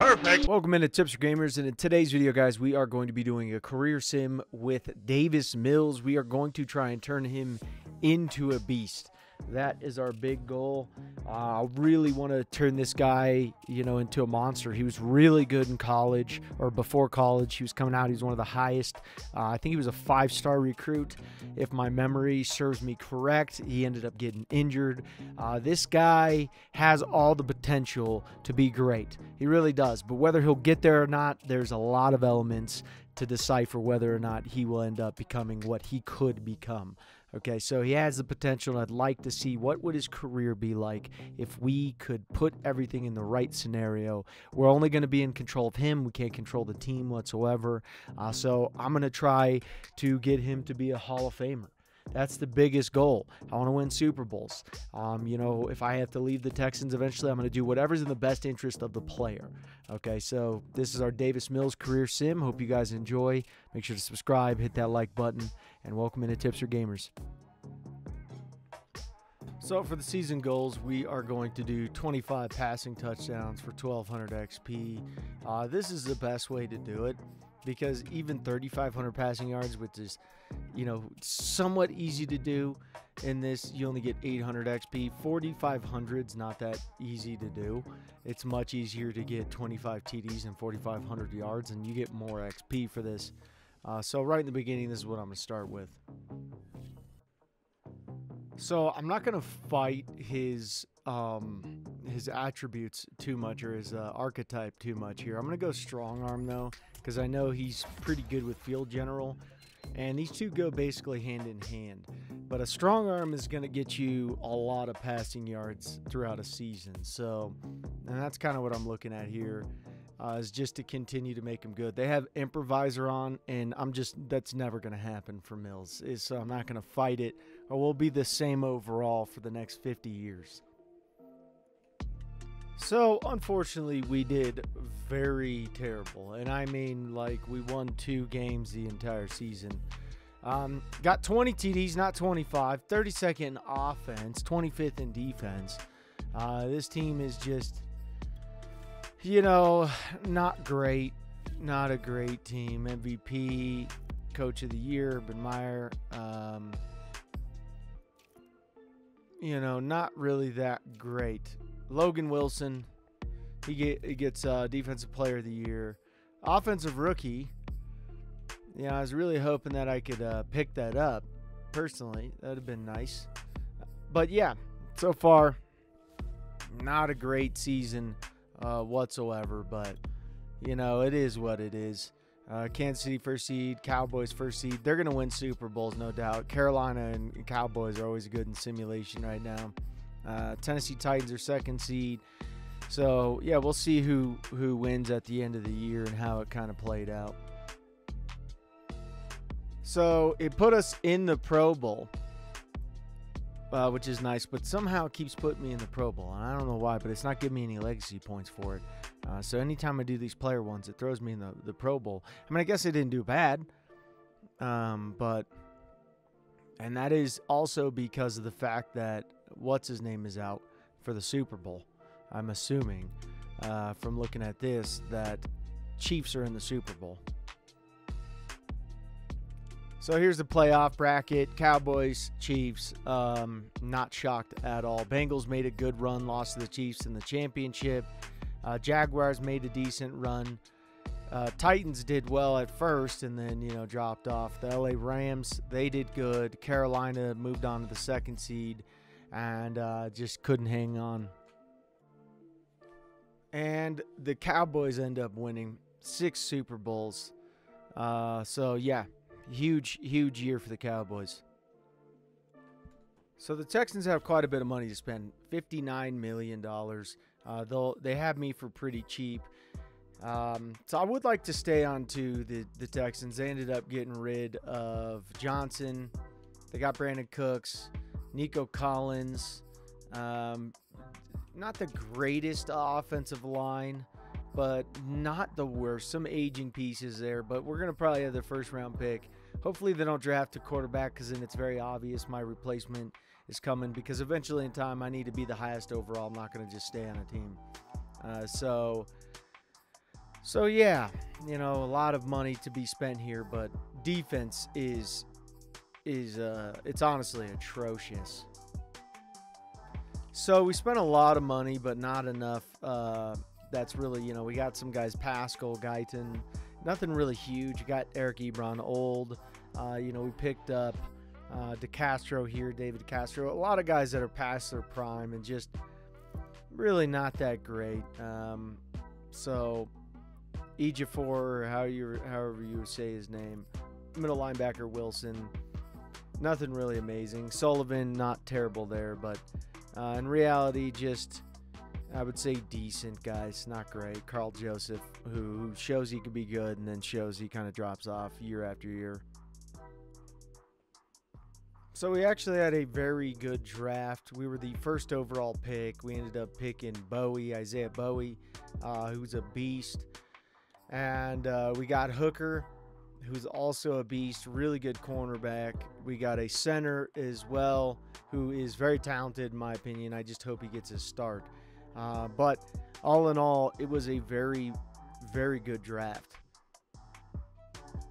Perfect. Welcome into Tips for Gamers, and in today's video, guys, we are going to be doing a career sim with Davis Mills. We are going to try and turn him into a beast. That is our big goal. Uh, I really want to turn this guy, you know, into a monster. He was really good in college or before college. He was coming out. He was one of the highest. Uh, I think he was a five-star recruit, if my memory serves me correct. He ended up getting injured. Uh, this guy has all the potential to be great. He really does. But whether he'll get there or not, there's a lot of elements to decipher whether or not he will end up becoming what he could become. Okay, so he has the potential, and I'd like to see what would his career be like if we could put everything in the right scenario. We're only going to be in control of him. We can't control the team whatsoever. Uh, so I'm going to try to get him to be a Hall of Famer. That's the biggest goal. I want to win Super Bowls. Um, you know, if I have to leave the Texans eventually, I'm going to do whatever's in the best interest of the player. Okay, so this is our Davis Mills career sim. Hope you guys enjoy. Make sure to subscribe, hit that like button, and welcome into Tips for Gamers. So for the season goals, we are going to do 25 passing touchdowns for 1200 XP. Uh, this is the best way to do it because even 3,500 passing yards, which is, you know, somewhat easy to do, in this you only get 800 XP. 4,500 is not that easy to do. It's much easier to get 25 TDs and 4,500 yards, and you get more XP for this. Uh, so right in the beginning, this is what I'm going to start with. So I'm not going to fight his um, his attributes too much or his uh, archetype too much here. I'm going to go strong arm though because I know he's pretty good with field general, and these two go basically hand in hand. But a strong arm is going to get you a lot of passing yards throughout a season. So, and that's kind of what I'm looking at here. Uh, is just to continue to make him good. They have improviser on, and I'm just that's never going to happen for Mills. So I'm not going to fight it, or we'll be the same overall for the next 50 years. So, unfortunately, we did very terrible. And I mean, like, we won two games the entire season. Um, got 20 TDs, not 25. 32nd in offense, 25th in defense. Uh, this team is just, you know, not great. Not a great team. MVP, Coach of the Year, Urban Meyer. Um, you know, not really that great. Logan Wilson, he, get, he gets uh, Defensive Player of the Year. Offensive Rookie, yeah, I was really hoping that I could uh, pick that up personally. That would have been nice. But yeah, so far, not a great season uh, whatsoever. But, you know, it is what it is. Uh, Kansas City first seed, Cowboys first seed. They're going to win Super Bowls, no doubt. Carolina and Cowboys are always good in simulation right now. Uh, Tennessee Titans are second seed. So yeah, we'll see who who wins at the end of the year and how it kind of played out. So it put us in the Pro Bowl, uh, which is nice, but somehow it keeps putting me in the Pro Bowl, and I don't know why, but it's not giving me any legacy points for it. Uh, so anytime I do these player ones, it throws me in the, the Pro Bowl. I mean, I guess I didn't do bad, um, but and that is also because of the fact that what's his name is out for the Super Bowl. I'm assuming uh, from looking at this that Chiefs are in the Super Bowl. So here's the playoff bracket: Cowboys, Chiefs. Um, not shocked at all. Bengals made a good run, lost to the Chiefs in the championship. Uh, Jaguars made a decent run. Uh, Titans did well at first and then, you know, dropped off. The LA Rams, they did good. Carolina moved on to the second seed and uh, just couldn't hang on. And the Cowboys end up winning six Super Bowls. Uh, so, yeah, huge, huge year for the Cowboys. So the Texans have quite a bit of money to spend $59 million. Uh, they'll, they have me for pretty cheap. Um, so I would like to stay on to the, the Texans. They ended up getting rid of Johnson. They got Brandin Cooks, Nico Collins. Um, not the greatest offensive line, but not the worst. Some aging pieces there, but we're going to probably have the first round pick. Hopefully, they don't draft a quarterback because then it's very obvious my replacement is coming because eventually in time I need to be the highest overall. I'm not going to just stay on a team. Uh, so So yeah, you know, a lot of money to be spent here, but defense is is uh it's honestly atrocious. So we spent a lot of money, but not enough. Uh, that's really, you know, we got some guys, Pascal Guyton, nothing really huge. You got Eric Ebron, old. Uh, you know, we picked up uh, DeCastro here, David DeCastro. A lot of guys that are past their prime and just really not that great. Um, so Ejiofor, how you however you say his name, middle linebacker Wilson, nothing really amazing. Sullivan, not terrible there, but uh, in reality, just I would say decent guys, not great. Karl Joseph, who, shows he could be good and then shows he kind of drops off year after year. So we actually had a very good draft. We were the first overall pick. We ended up picking Bowie, Isaiah Bowie, uh, who's a beast. And uh, we got Hooker, who's also a beast, really good cornerback. We got a center as well, who is very talented, in my opinion. I just hope he gets his start. Uh, but all in all, it was a very, very good draft.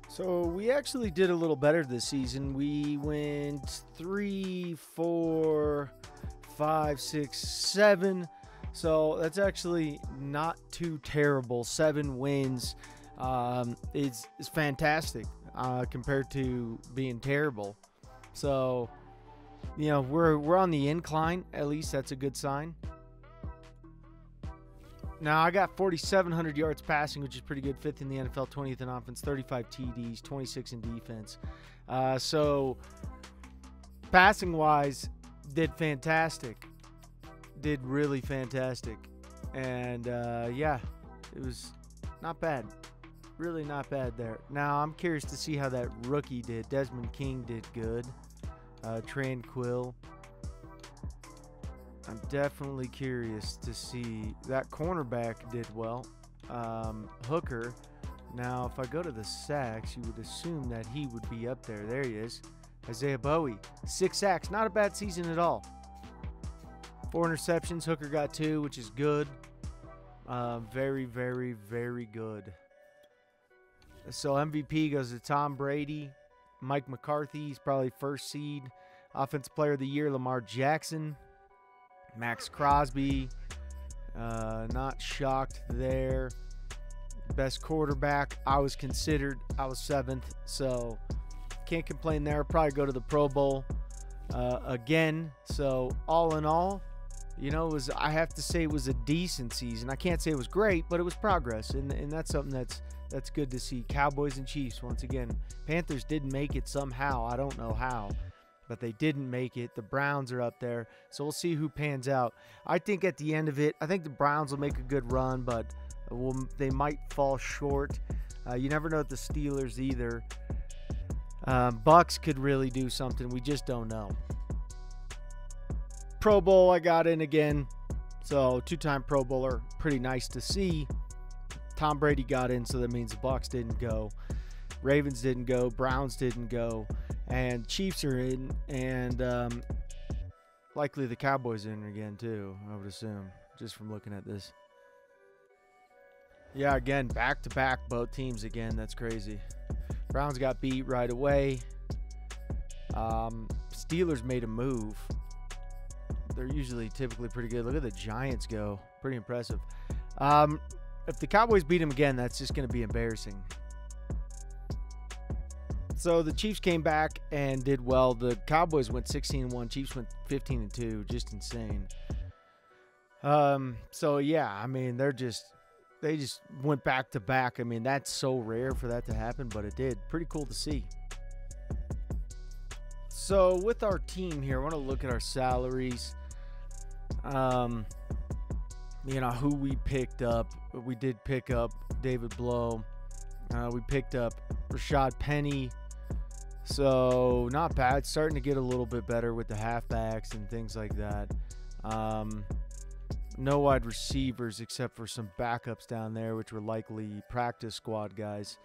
So we actually did a little better this season. We went three, four, five, six, seven. So that's actually not too terrible. Seven wins um, is is fantastic uh, compared to being terrible. So you know we're we're on the incline. At least that's a good sign. Now I got 4,700 yards passing, which is pretty good. Fifth in the NFL, 20th in offense, 35 TDs, 26 in defense. Uh, so passing wise, did fantastic. Did really fantastic, and uh, yeah, it was not bad. Really not bad there. Now I'm curious to see how that rookie did. Desmond King did good. Uh, Tranquill I'm definitely curious to see that cornerback did well. Um, Hooker. Now, if I go to the sacks, you would assume that he would be up there. There he is. Isaiah Bowie, six sacks. Not a bad season at all. Four interceptions. Hooker got two, which is good. Uh, very, very, very good. So MVP goes to Tom Brady. Mike McCarthy, he's probably first seed. Offensive Player of the Year, Lamar Jackson. Maxx Crosby, uh, not shocked there. Best quarterback, I was considered. I was seventh, so can't complain there. Probably go to the Pro Bowl uh, again. So all in all, you know, was I have to say it was a decent season. I can't say it was great, but it was progress, and, and that's something that's that's good to see. Cowboys and Chiefs once again. Panthers didn't make it somehow. I don't know how but they didn't make it. The Browns are up there, so we'll see who pans out. I think at the end of it, I think the Browns will make a good run, but will, they might fall short. Uh, you never know with the Steelers either. Um, Bucks could really do something. We just don't know. Pro Bowl, I got in again. So two-time Pro Bowler, pretty nice to see. Tom Brady got in, so that means the Bucks didn't go. Ravens didn't go. Browns didn't go and Chiefs are in, and um, likely the Cowboys in again too. I would assume, just from looking at this. Yeah, again, back to back, both teams again. That's crazy. Browns got beat right away. Um, Steelers made a move. They're usually typically pretty good. Look at the Giants go. Pretty impressive. Um, if the Cowboys beat them again, that's just going to be embarrassing. So the Chiefs came back and did well. The Cowboys went 16 and 1. Chiefs went 15 and 2. Just insane. Um, so yeah, I mean, they're just they just went back to back. I mean, that's so rare for that to happen, but it did. Pretty cool to see. So with our team here, I want to look at our salaries. Um, you know who we picked up. We did pick up David Blough. Uh, we picked up Rashaad Penny. So not bad. Starting to get a little bit better with the halfbacks and things like that. Um, no wide receivers except for some backups down there, which were likely practice squad guys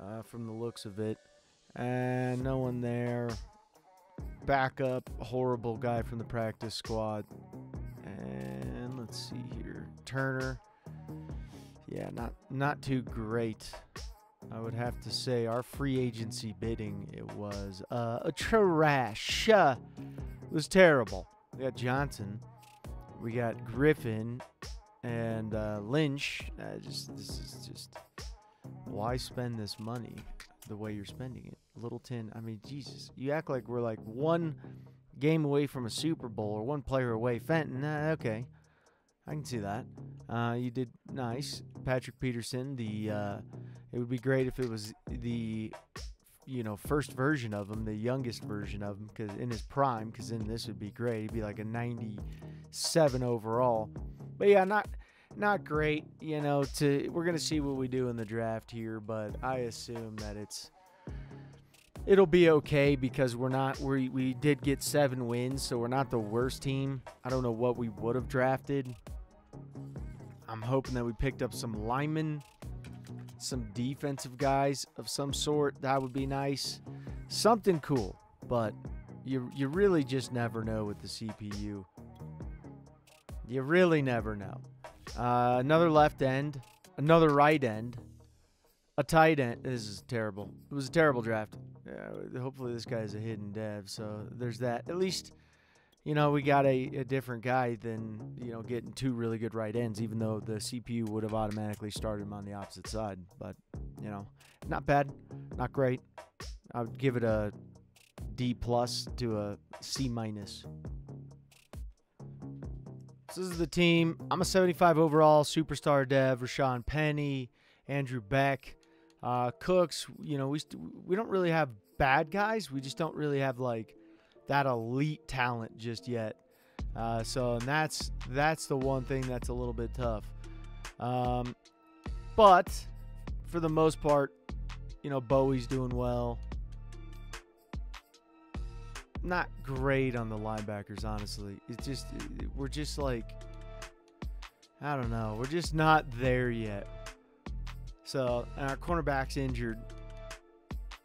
uh, from the looks of it. And no one there. Backup, horrible guy from the practice squad. And let's see here. Turner. yeah, not not too great. I would have to say our free agency bidding it was uh, a trash. Uh, it was terrible. We got Johnson, we got Griffin, and uh, Lynch. Just this is just why spend this money the way you're spending it? Littleton. I mean, Jesus, you act like we're like one game away from a Super Bowl or one player away. Fenton, okay. I can see that. Uh, you did nice, Patrick Peterson. The uh, it would be great if it was the you know first version of him, the youngest version of him, because in his prime. Because then this would be great. He'd be like a 97 overall. But yeah, not not great. You know, to we're gonna see what we do in the draft here, but I assume that it's it'll be okay because we're not we we did get seven wins, so we're not the worst team. I don't know what we would have drafted. I'm hoping that we picked up some linemen, some defensive guys of some sort. That would be nice. Something cool, but you you really just never know with the CPU. You really never know. Uh, another left end, another right end, a tight end. This is terrible. It was a terrible draft. Yeah, hopefully this guy is a hidden dev. So there's that. At least you know, we got a, a different guy than, you know, getting two really good right ends, even though the CPU would have automatically started him on the opposite side. But, you know, not bad, not great. I would give it a D plus to a C minus. This is the team. I'm a 75 overall superstar dev. Rashaad Penny, Andrew Beck, uh, Cooks. You know, we we don't really have bad guys. We just don't really have like that elite talent just yet. Uh, so and that's that's the one thing that's a little bit tough. Um, but for the most part, you know, Bowie's doing well. Not great on the linebackers, honestly. It's just we're just like I don't know. We're just not there yet. So our cornerback's injured.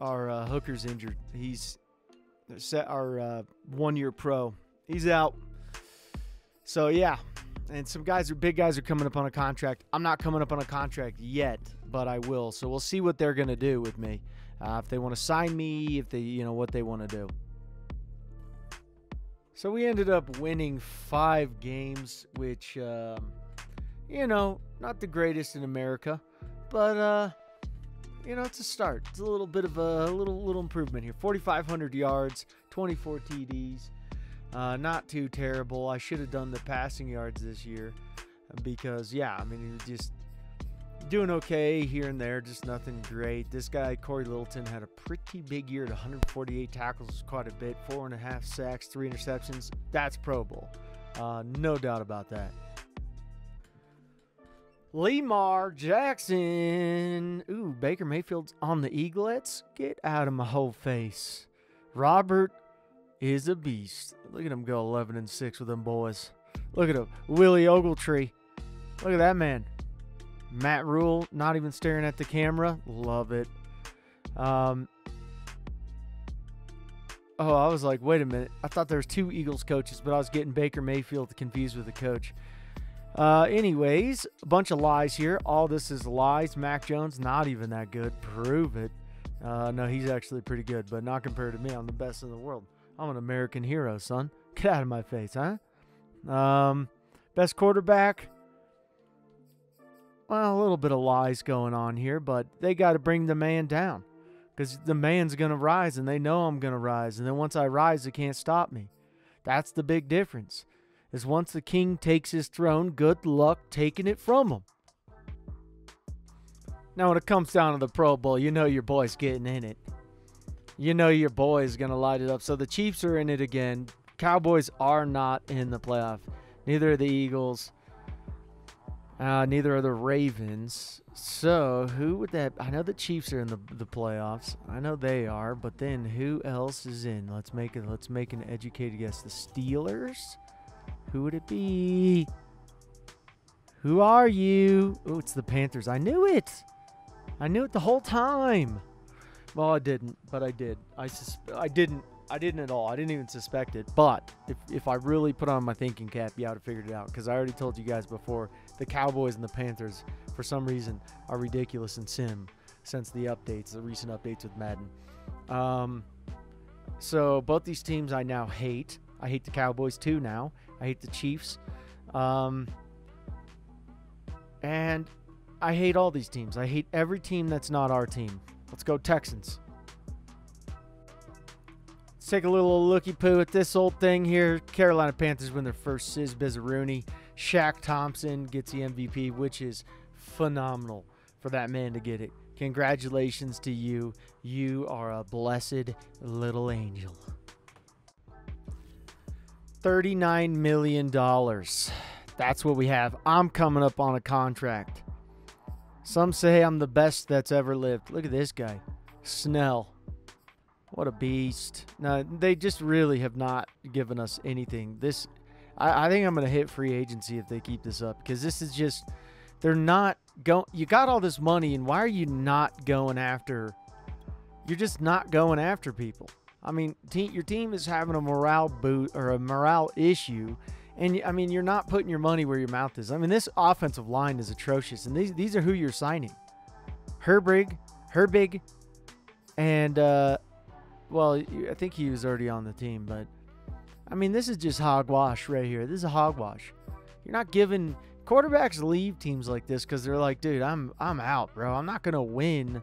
Our uh, hooker's injured. He's set our uh, one year pro. He's out. So yeah, and some guys are big guys are coming up on a contract. I'm not coming up on a contract yet, but I will. So we'll see what they're gonna do with me. Uh, if they want to sign me, if they you know what they want to do. So we ended up winning five games, which um, you know not the greatest in America, but uh, you know, it's a start. It's a little bit of a, little little improvement here. 4,500 yards, 24 TDs. Uh, not too terrible. I should have done the passing yards this year because, yeah, I mean, just doing okay here and there, just nothing great. This guy, Cory Littleton, had a pretty big year at 148 tackles, quite a bit, four and a half sacks, three interceptions. That's Pro Bowl. Uh, no doubt about that. Lamar Jackson. Ooh, Baker Mayfield's on the Eaglets. Get out of my whole face. Robert is a beast. Look at him go 11 and 6 with them boys. Look at him. Willie Ogletree. Look at that man. Matt Rhule, not even staring at the camera. Love it. Um, oh, I was like, wait a minute. I thought there was two Eagles coaches, but I was getting Baker Mayfield confused with the coach. Uh, anyways, a bunch of lies here. All this is lies. Mac Jones, not even that good. Prove it. Uh, no, he's actually pretty good, but not compared to me. I'm the best in the world. I'm an American hero, son. Get out of my face, huh? Um, best quarterback. Well, a little bit of lies going on here, but they got to bring the man down because the man's going to rise and they know I'm going to rise. And then once I rise, they can't stop me. That's the big difference is once the king takes his throne, good luck taking it from him. Now, when it comes down to the Pro Bowl, you know your boy's getting in it. You know your boy is going to light it up. So the Chiefs are in it again. Cowboys are not in the playoff. Neither are the Eagles. Uh, neither are the Ravens. So who would that? I know the Chiefs are in the the playoffs. I know they are. But then who else is in? Let's make it. Let's make an educated guess. The Steelers. Who would it be? Who are you? Oh, it's the Panthers. I knew it. I knew it the whole time. Well, I didn't, but I did. I sus- I didn't I didn't at all. I didn't even suspect it. But if, if I really put on my thinking cap, yeah, I would have figured it out. Because I already told you guys before, the Cowboys and the Panthers, for some reason, are ridiculous in sim since the updates, the recent updates with Madden. Um, so both these teams I now hate. I hate the Cowboys too now. I hate the Chiefs. Um, and I hate all these teams. I hate every team that's not our team. Let's go Texans. Let's take a little looky poo at this old thing here. Carolina Panthers win their first Sis Bizzaruni. Shaq Thompson gets the MVP, which is phenomenal for that man to get it. Congratulations to you. You are a blessed little angel. $39 million. That's what we have. I'm coming up on a contract. Some say I'm the best that's ever lived. Look at this guy. Snell. What a beast. No, they just really have not given us anything. This I, I think I'm gonna hit free agency if they keep this up because this is just they're not going you got all this money and why are you not going after you're just not going after people. I mean, te- your team is having a morale boot or a morale issue and I mean, you're not putting your money where your mouth is. I mean, this offensive line is atrocious, and these these are who you're signing: Herbig, Herbig, and uh, well, I think he was already on the team, but I mean, this is just hogwash right here. This is a hogwash. You're not giving quarterbacks leave teams like this because they're like, dude, I'm I'm out, bro. I'm not gonna win.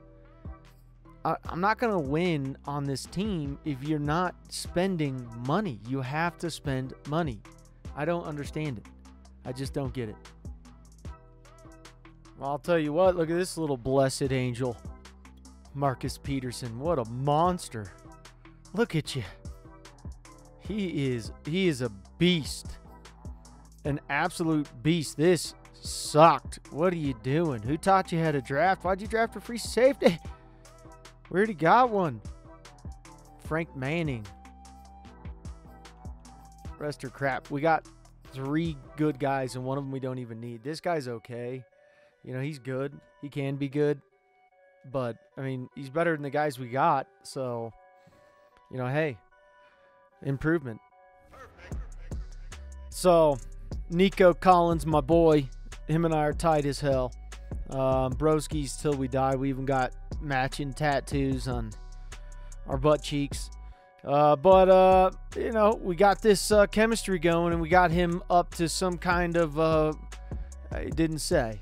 I, I'm not gonna win on this team if you're not spending money. You have to spend money. I don't understand it. I just don't get it. Well, I'll tell you what, look at this little blessed angel. Marcus Peterson. What a monster. Look at you. He is he is a beast. An absolute beast. This sucked. What are you doing? Who taught you how to draft? Why'd you draft a free safety? We already got one. Frank Manning. Rest are crap. We got three good guys, and one of them we don't even need. This guy's okay. You know, he's good. He can be good. But, I mean, he's better than the guys we got. So, you know, hey, improvement. So, Nico Collins, my boy, him and I are tight as hell. Um, broskies till we die. We even got matching tattoos on our butt cheeks. Uh, but uh, you know, we got this uh, chemistry going, and we got him up to some kind of. Uh, I didn't say,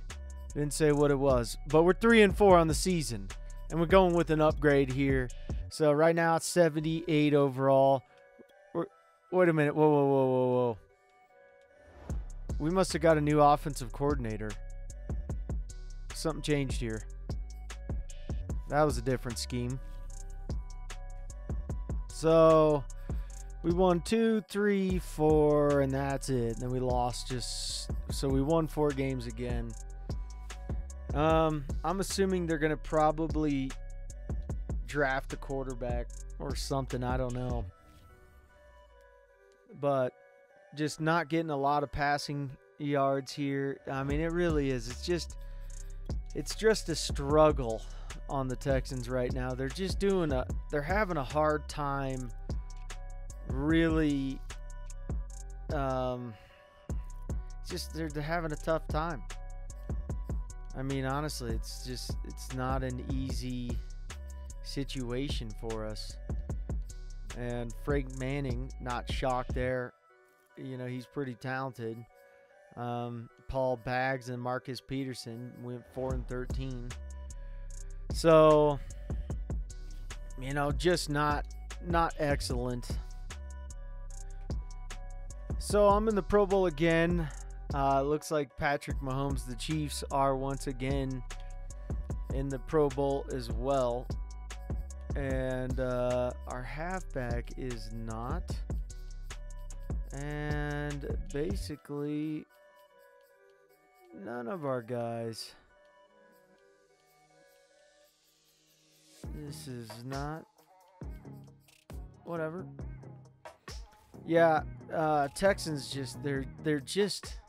didn't say what it was, but we're three and four on the season, and we're going with an upgrade here. So right now it's 78 overall. We're, wait a minute, whoa, whoa, whoa, whoa, whoa. We must have got a new offensive coordinator. Something changed here. That was a different scheme. So we won two, three, four, and that's it. Then we lost just so we won four games again. Um, I'm assuming they're gonna probably draft a quarterback or something. I don't know, but just not getting a lot of passing yards here. I mean, it really is. It's just, it's just a struggle on the Texans right now. They're just doing a they're having a hard time really um just they're, having a tough time. I mean, honestly, it's just it's not an easy situation for us. And Frank Manning, not shocked there. You know, he's pretty talented. Um, Paul Bags and Marcus Peterson went 4 and 13. So, you know, just not not excellent. So I'm in the Pro Bowl again. Uh, looks like Patrick Mahomes, the Chiefs, are once again in the Pro Bowl as well. And uh, our halfback is not. And basically, none of our guys. This is not. Whatever. Yeah, uh, Texans just they're they're just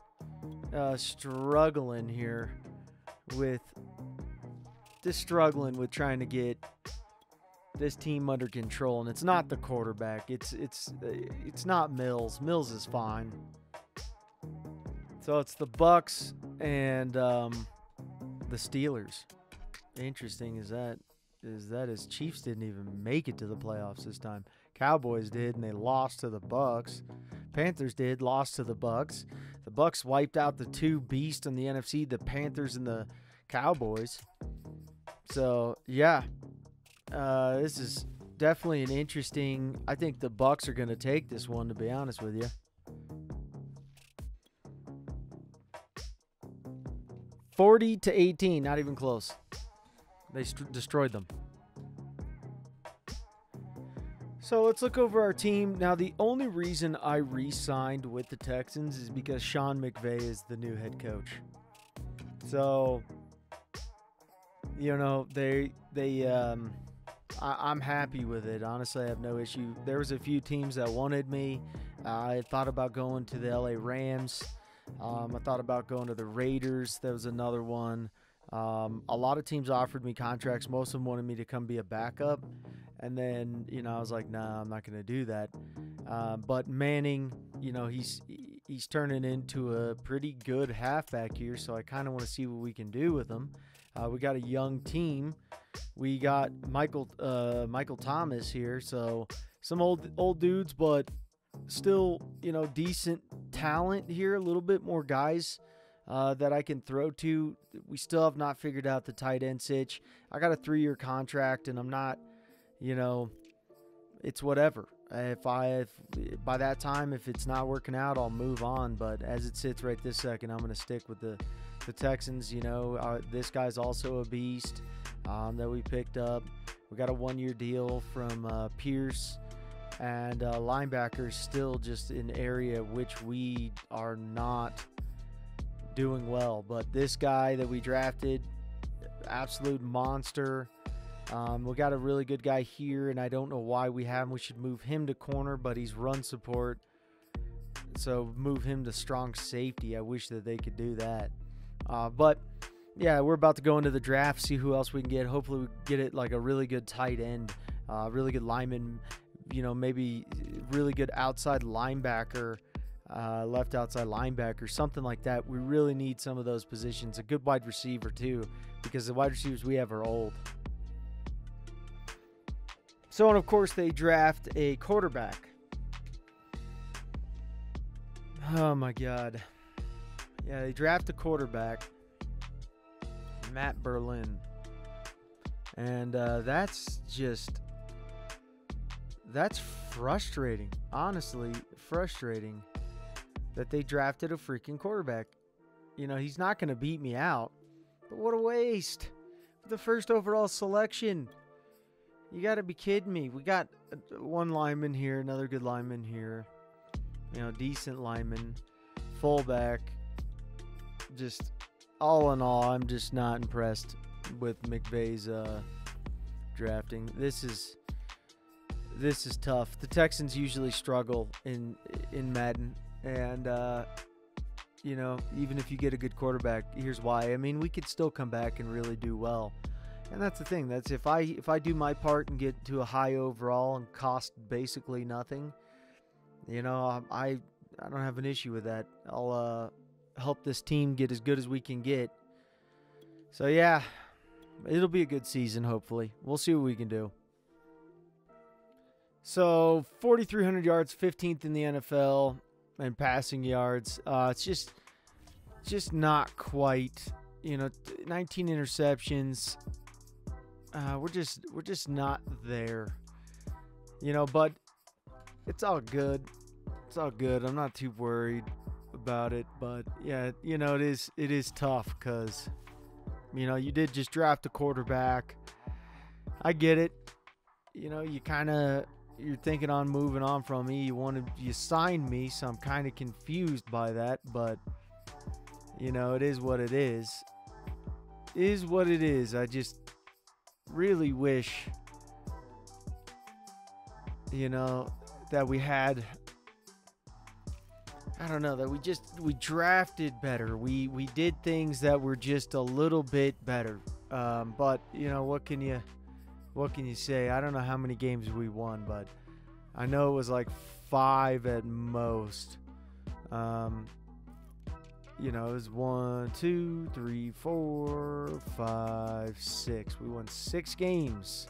uh, struggling here with just struggling with trying to get this team under control, and it's not the quarterback. It's it's it's not Mills. Mills is fine. So it's the Bucks and um, the Steelers. Interesting is that is that his Chiefs didn't even make it to the playoffs this time. Cowboys did, and they lost to the Bucks. Panthers did, lost to the Bucks. The Bucks wiped out the two beasts in the NFC, the Panthers and the Cowboys. So yeah, uh, this is definitely an interesting. I think the Bucks are going to take this one. To be honest with you. Forty to eighteen, not even close. They st- destroyed them. So let's look over our team. Now, the only reason I re signed with the Texans is because Sean McVay is the new head coach. So, you know, they, they, um, I, am happy with it. Honestly, I have no issue. There was a few teams that wanted me. Uh, I thought about going to the LA Rams. Um, I thought about going to the Raiders. There was another one. Um, a lot of teams offered me contracts. Most of them wanted me to come be a backup. And then, you know, I was like, nah, I'm not going to do that. Uh, but Manning, you know, he's he's turning into a pretty good halfback here. So I kind of want to see what we can do with him. Uh, we got a young team. We got Michael uh, Michael Thomas here. So some old old dudes, but still, you know, decent talent here. A little bit more guys. Uh, that I can throw to. We still have not figured out the tight end sitch. I got a three year contract, and I'm not you know, it's whatever. If I if by that time if it's not working out, I'll move on. But as it sits right this second, I'm going to stick with the the Texans. You know, uh, this guy's also a beast um, that we picked up. We got a one year deal from uh, Pierce. And uh, linebackers still just an area which we are not doing well. But this guy that we drafted, absolute monster. Um, we got a really good guy here, and I don't know why we have him. We should move him to corner, but he's run support. So move him to strong safety. I wish that they could do that. Uh, but yeah, we're about to go into the draft, see who else we can get. Hopefully, we get it like a really good tight end, uh, really good lineman, you know, maybe really good outside linebacker, uh, left outside linebacker, or something like that. We really need some of those positions. A good wide receiver, too, because the wide receivers we have are old. So, and of course, they draft a quarterback. Oh my God. Yeah, they draft a quarterback, Matt Berlin. And uh, that's just. That's frustrating. Honestly, frustrating that they drafted a freaking quarterback. You know, he's not going to beat me out. But what a waste. The first overall selection. You got to be kidding me. We got uh, one lineman here, another good lineman here. You know, decent lineman, fullback. Just all in all, I'm just not impressed with McVay's uh, drafting. This is this is tough. The Texans usually struggle in in Madden, and uh, you know, even if you get a good quarterback, here's why. I mean, we could still come back and really do well. And that's the thing. That's if I if I do my part and get to a high overall and cost basically nothing, you know, I I don't have an issue with that. I'll uh, help this team get as good as we can get. So yeah, it'll be a good season. Hopefully, we'll see what we can do. So 4,300 yards, 15th in the NFL, and passing yards. Uh, it's just just not quite. You know, 19 interceptions, uh, we're just we're just not there, you know. But it's all good. It's all good. I'm not too worried about it. But yeah, you know, it is it is tough because you know you did just draft a quarterback. I get it. You know, you kind of you're thinking on moving on from me. You wanted you signed me, so I'm kind of confused by that. But you know, it is what it is. What it is. I just really wish, you know, that we had. I don't know that we just we drafted better. We we did things that were just a little bit better. Um, but you know what can you what can you say? I don't know how many games we won, but I know it was like five at most. Um, you know, it was one, two, three, four, five, six. We won six games.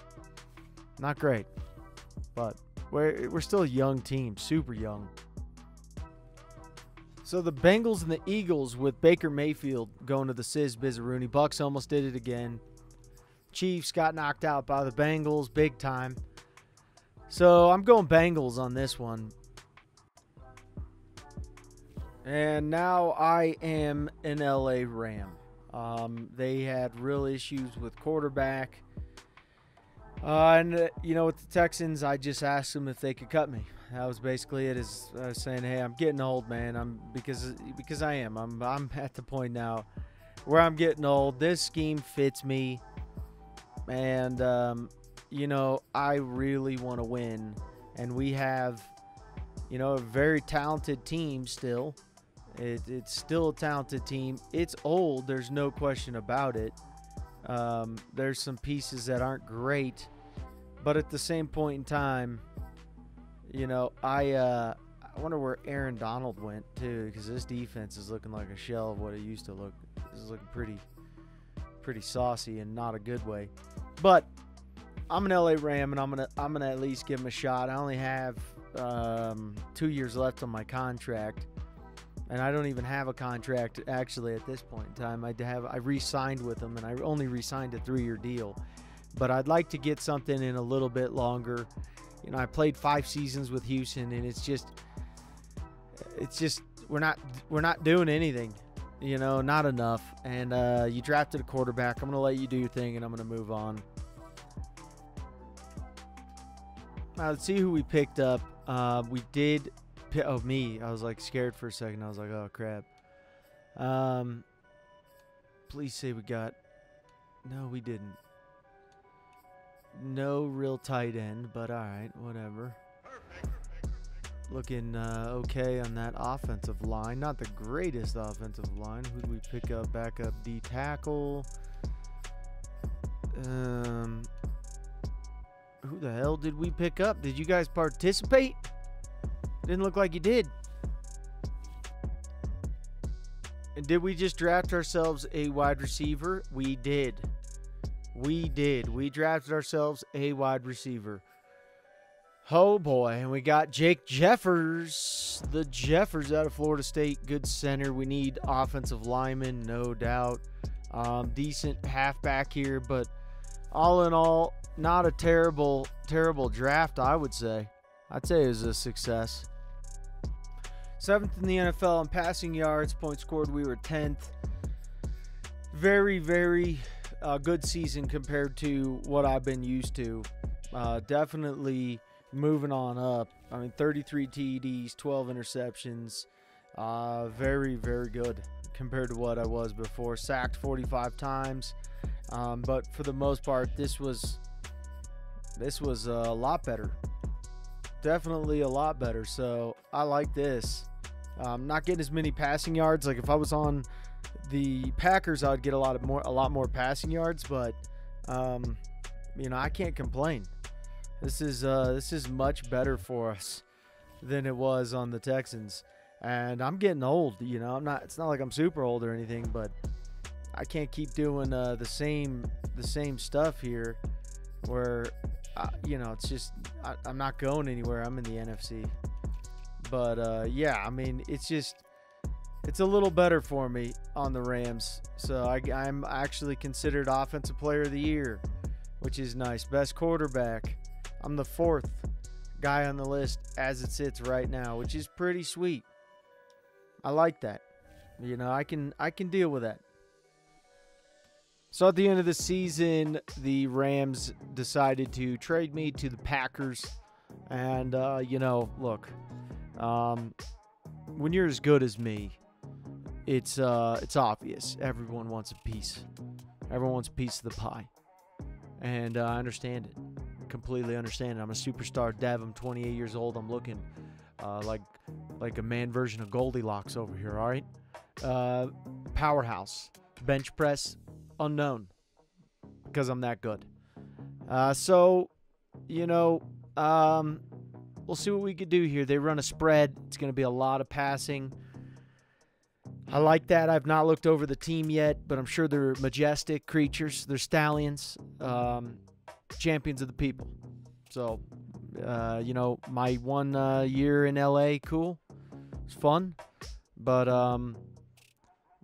Not great, but we're we're still a young team, super young. So the Bengals and the Eagles with Baker Mayfield going to the Sis Bizzaroonie. Bucks almost did it again. Chiefs got knocked out by the Bengals big time. So I'm going Bengals on this one. And now I am an LA Ram. Um, they had real issues with quarterback. Uh, and uh, you know, with the Texans, I just asked them if they could cut me. That was basically it. Is was saying, hey, I'm getting old, man. I'm because because I am. I'm I'm at the point now where I'm getting old. This scheme fits me, and um, you know, I really want to win, and we have, you know, a very talented team still. It, it's still a talented team. It's old. There's no question about it. Um, there's some pieces that aren't great, but at the same point in time, you know, I uh, I wonder where Aaron Donald went too, because this defense is looking like a shell of what it used to look. This is looking pretty, pretty saucy and not a good way. But I'm an LA Ram, and I'm gonna I'm gonna at least give him a shot. I only have um, two years left on my contract and I don't even have a contract actually at this point in time. I have I re-signed with them, and I only re-signed a three-year deal. But I'd like to get something in a little bit longer. You know, I played five seasons with Houston, and it's just, it's just we're not we're not doing anything. You know, not enough. And uh, you drafted a quarterback. I'm gonna let you do your thing, and I'm gonna move on. Now let's see who we picked up. Uh, we did oh me i was like scared for a second i was like oh crap um please say we got no we didn't no real tight end but all right whatever looking uh, okay on that offensive line not the greatest offensive line who do we pick up back up d tackle um who the hell did we pick up did you guys participate didn't look like you did. And did we just draft ourselves a wide receiver? We did. We did. We drafted ourselves a wide receiver. Oh boy, and we got Jake Jeffers, the Jeffers out of Florida State, good center. We need offensive lineman, no doubt. Um, decent halfback here, but all in all, not a terrible, terrible draft, I would say. I'd say it was a success. Seventh in the NFL in passing yards, points scored. We were 10th. Very, very uh, good season compared to what I've been used to. Uh, definitely moving on up. I mean, 33 TDs, 12 interceptions. Uh, very, very good compared to what I was before. Sacked 45 times, um, but for the most part, this was this was a lot better. Definitely a lot better. So I like this. Um, not getting as many passing yards. Like if I was on the Packers, I'd get a lot of more, a lot more passing yards. But um, you know, I can't complain. This is uh, this is much better for us than it was on the Texans. And I'm getting old. You know, I'm not. It's not like I'm super old or anything, but I can't keep doing uh, the same the same stuff here. Where uh, you know, it's just I, I'm not going anywhere. I'm in the NFC. But uh, yeah, I mean, it's just it's a little better for me on the Rams. So I, I'm actually considered Offensive Player of the Year, which is nice. Best quarterback. I'm the fourth guy on the list as it sits right now, which is pretty sweet. I like that. You know, I can I can deal with that. So at the end of the season, the Rams decided to trade me to the Packers. And uh, you know, look, um, when you're as good as me, it's uh, it's obvious. Everyone wants a piece. Everyone wants a piece of the pie, and uh, I understand it. Completely understand it. I'm a superstar dev. I'm 28 years old. I'm looking uh, like like a man version of Goldilocks over here. All right, uh, powerhouse, bench press, unknown, because I'm that good. Uh, so, you know, um, we'll see what we could do here. They run a spread. It's going to be a lot of passing. I like that. I've not looked over the team yet, but I'm sure they're majestic creatures. They're stallions, um, champions of the people. So, uh, you know, my one uh, year in LA, cool. It's fun. But um,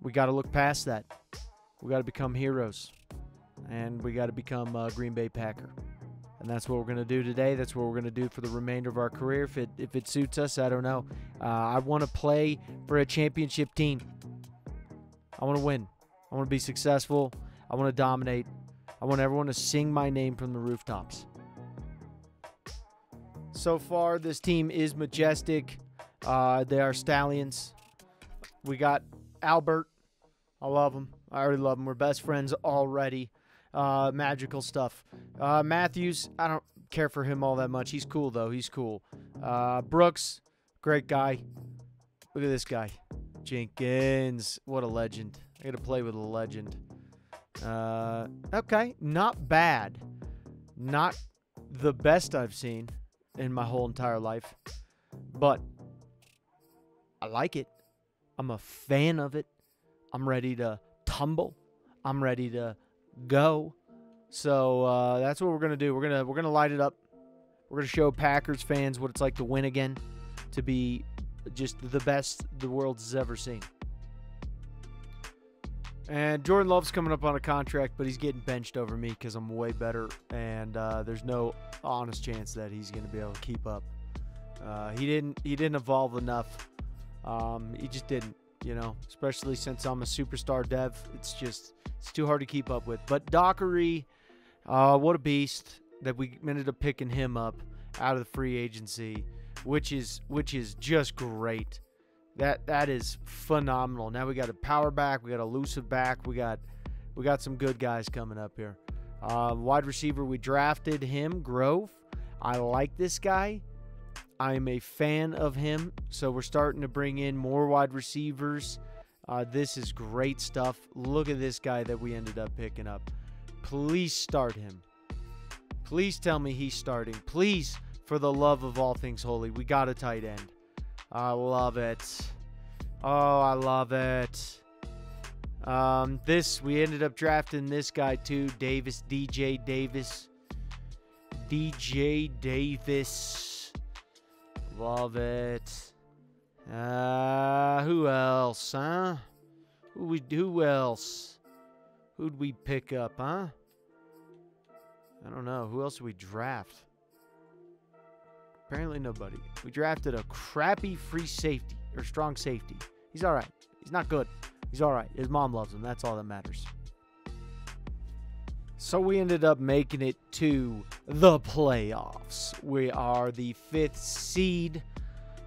we got to look past that. We got to become heroes. And we got to become a Green Bay Packer. And that's what we're going to do today. That's what we're going to do for the remainder of our career. If it if it suits us, I don't know. Uh, I want to play for a championship team. I want to win. I want to be successful. I want to dominate. I want everyone to sing my name from the rooftops. So far, this team is majestic. Uh, they are stallions. We got Albert. I love him. I already love him. We're best friends already. Uh, magical stuff. Uh, Matthews, I don't care for him all that much. He's cool though. He's cool. Uh, Brooks, great guy. Look at this guy, Jenkins. What a legend. I got to play with a legend. Uh, okay, not bad. Not the best I've seen in my whole entire life, but I like it. I'm a fan of it. I'm ready to tumble. I'm ready to go. So uh, that's what we're gonna do. We're gonna we're gonna light it up. We're gonna show Packers fans what it's like to win again, to be just the best the world's ever seen. And Jordan Love's coming up on a contract, but he's getting benched over me because I'm way better, and uh, there's no honest chance that he's going to be able to keep up. Uh, he didn't. He didn't evolve enough. Um, he just didn't. You know, especially since I'm a superstar dev, it's just it's too hard to keep up with. But Dockery, uh, what a beast that we ended up picking him up out of the free agency, which is which is just great. That that is phenomenal. Now we got a power back, we got a elusive back, we got we got some good guys coming up here. Uh, wide receiver, we drafted him, Grove. I like this guy. I'm a fan of him. So we're starting to bring in more wide receivers. Uh, this is great stuff. Look at this guy that we ended up picking up. Please start him. Please tell me he's starting. Please, for the love of all things holy, we got a tight end. I love it. Oh, I love it. Um, this we ended up drafting this guy too, Davis, DJ Davis, DJ Davis. Love it. Uh, who else, huh? Who we? Who else? Who'd we pick up, huh? I don't know. Who else we draft? Apparently nobody. We drafted a crappy free safety or strong safety. He's all right. He's not good. He's all right. His mom loves him. That's all that matters. So we ended up making it to the playoffs. We are the fifth seed.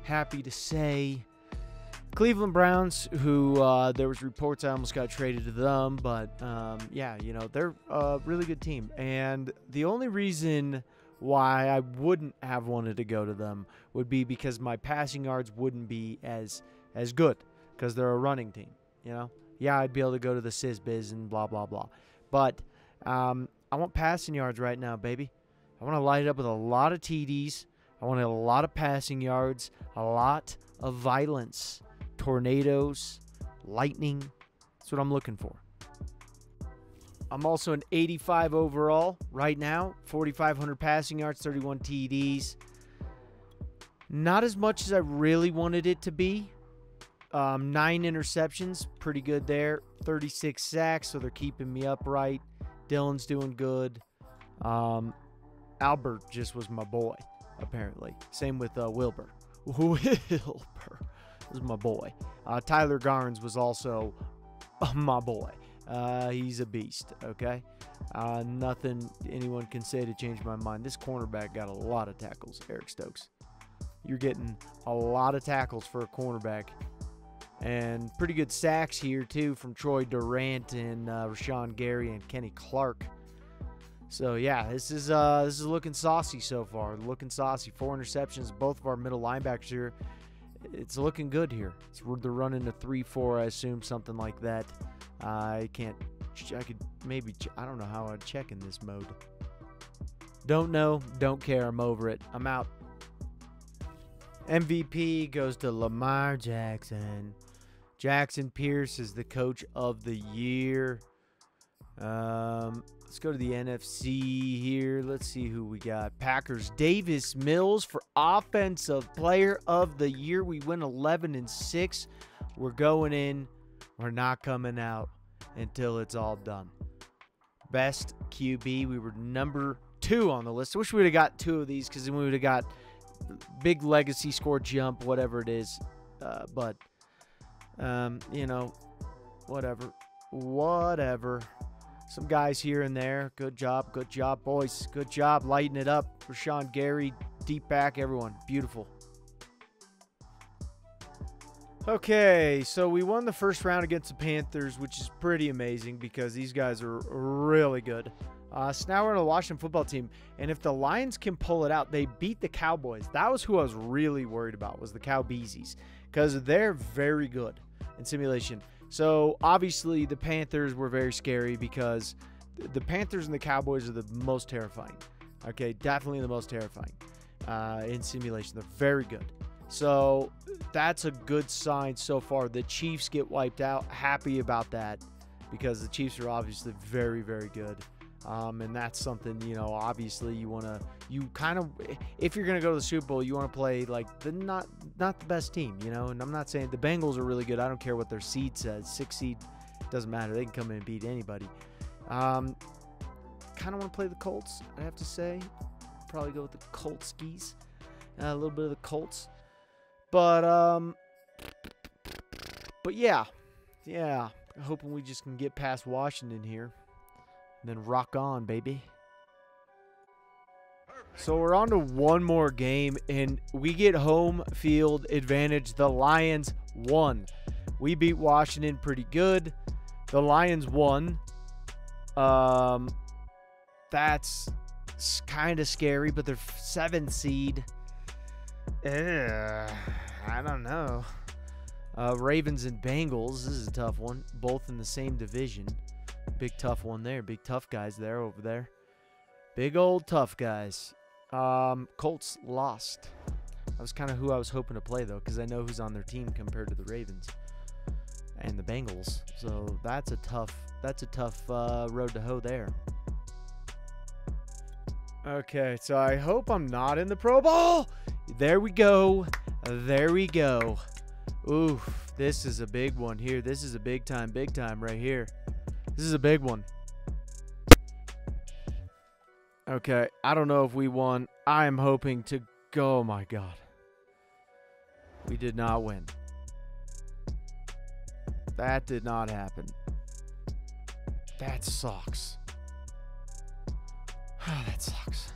Happy to say. Cleveland Browns, who uh, there was reports I almost got traded to them, but um, yeah, you know they're a really good team. And the only reason why I wouldn't have wanted to go to them would be because my passing yards wouldn't be as as good because they're a running team. You know, yeah, I'd be able to go to the Sizbiz and blah blah blah, but um, I want passing yards right now, baby. I want to light it up with a lot of TDs. I want a lot of passing yards, a lot of violence, tornadoes, lightning. That's what I'm looking for. I'm also an 85 overall right now, 4,500 passing yards, 31 TDs. Not as much as I really wanted it to be. Um, nine interceptions, pretty good there. 36 sacks, so they're keeping me upright. Dylan's doing good. Um, Albert just was my boy, apparently. Same with uh, Wilbur. Wilbur was my boy. Uh, Tyler Garnes was also my boy. Uh, he's a beast, okay? Uh, nothing anyone can say to change my mind. This cornerback got a lot of tackles, Eric Stokes. You're getting a lot of tackles for a cornerback. And pretty good sacks here, too, from Troy Durant and uh, Rashan Gary and Kenny Clark. So yeah, this is uh, this is looking saucy so far. Looking saucy. Four interceptions. Both of our middle linebackers here. It's looking good here. It's, they're running a three-four, I assume, something like that. I can't. I could maybe. I don't know how I'd check in this mode. Don't know, don't care. I'm over it. I'm out. MVP goes to Lamar Jackson. Jackson Pierce is the coach of the year. Um, let's go to the NFC here. Let's see who we got. Packers Davis Mills for offensive player of the year. We win 11 and 6. We're going in. We're not coming out until it's all done. Best QB. We were number two on the list. I wish we would have got two of these because then we would have got big legacy score jump, whatever it is. Uh, but, um, you know, whatever. Whatever. Some guys here and there. Good job. Good job, boys. Good job. Lighten it up. Rashan Gary, deep back, everyone. Beautiful. Okay, so we won the first round against the Panthers, which is pretty amazing because these guys are really good. Uh, so now we're on a Washington football team, and if the Lions can pull it out, they beat the Cowboys. That was who I was really worried about was the Cowbeesies because they're very good in simulation. So obviously the Panthers were very scary because the Panthers and the Cowboys are the most terrifying. Okay, definitely the most terrifying uh, in simulation. They're very good. So that's a good sign so far. The Chiefs get wiped out. Happy about that because the Chiefs are obviously very, very good. Um, and that's something you know. Obviously, you want to you kind of if you're gonna go to the Super Bowl, you want to play like the not not the best team, you know. And I'm not saying the Bengals are really good. I don't care what their seed says. Six seed doesn't matter. They can come in and beat anybody. Um, kind of want to play the Colts. I have to say, probably go with the Colts skis. Uh, a little bit of the Colts. But um, but yeah, yeah. Hoping we just can get past Washington here, and then rock on, baby. So we're on to one more game, and we get home field advantage. The Lions won. We beat Washington pretty good. The Lions won. Um, that's kind of scary, but they're seven seed. I don't know. Uh, Ravens and Bengals. This is a tough one. Both in the same division. Big tough one there. Big tough guys there over there. Big old tough guys. Um, Colts lost. That was kind of who I was hoping to play though, because I know who's on their team compared to the Ravens and the Bengals. So that's a tough. That's a tough uh, road to hoe there. Okay, so I hope I'm not in the Pro Bowl. There we go. There we go. Oof, this is a big one here. This is a big time, big time right here. This is a big one. Okay, I don't know if we won. I am hoping to go. Oh my God. We did not win. That did not happen. That sucks. That sucks.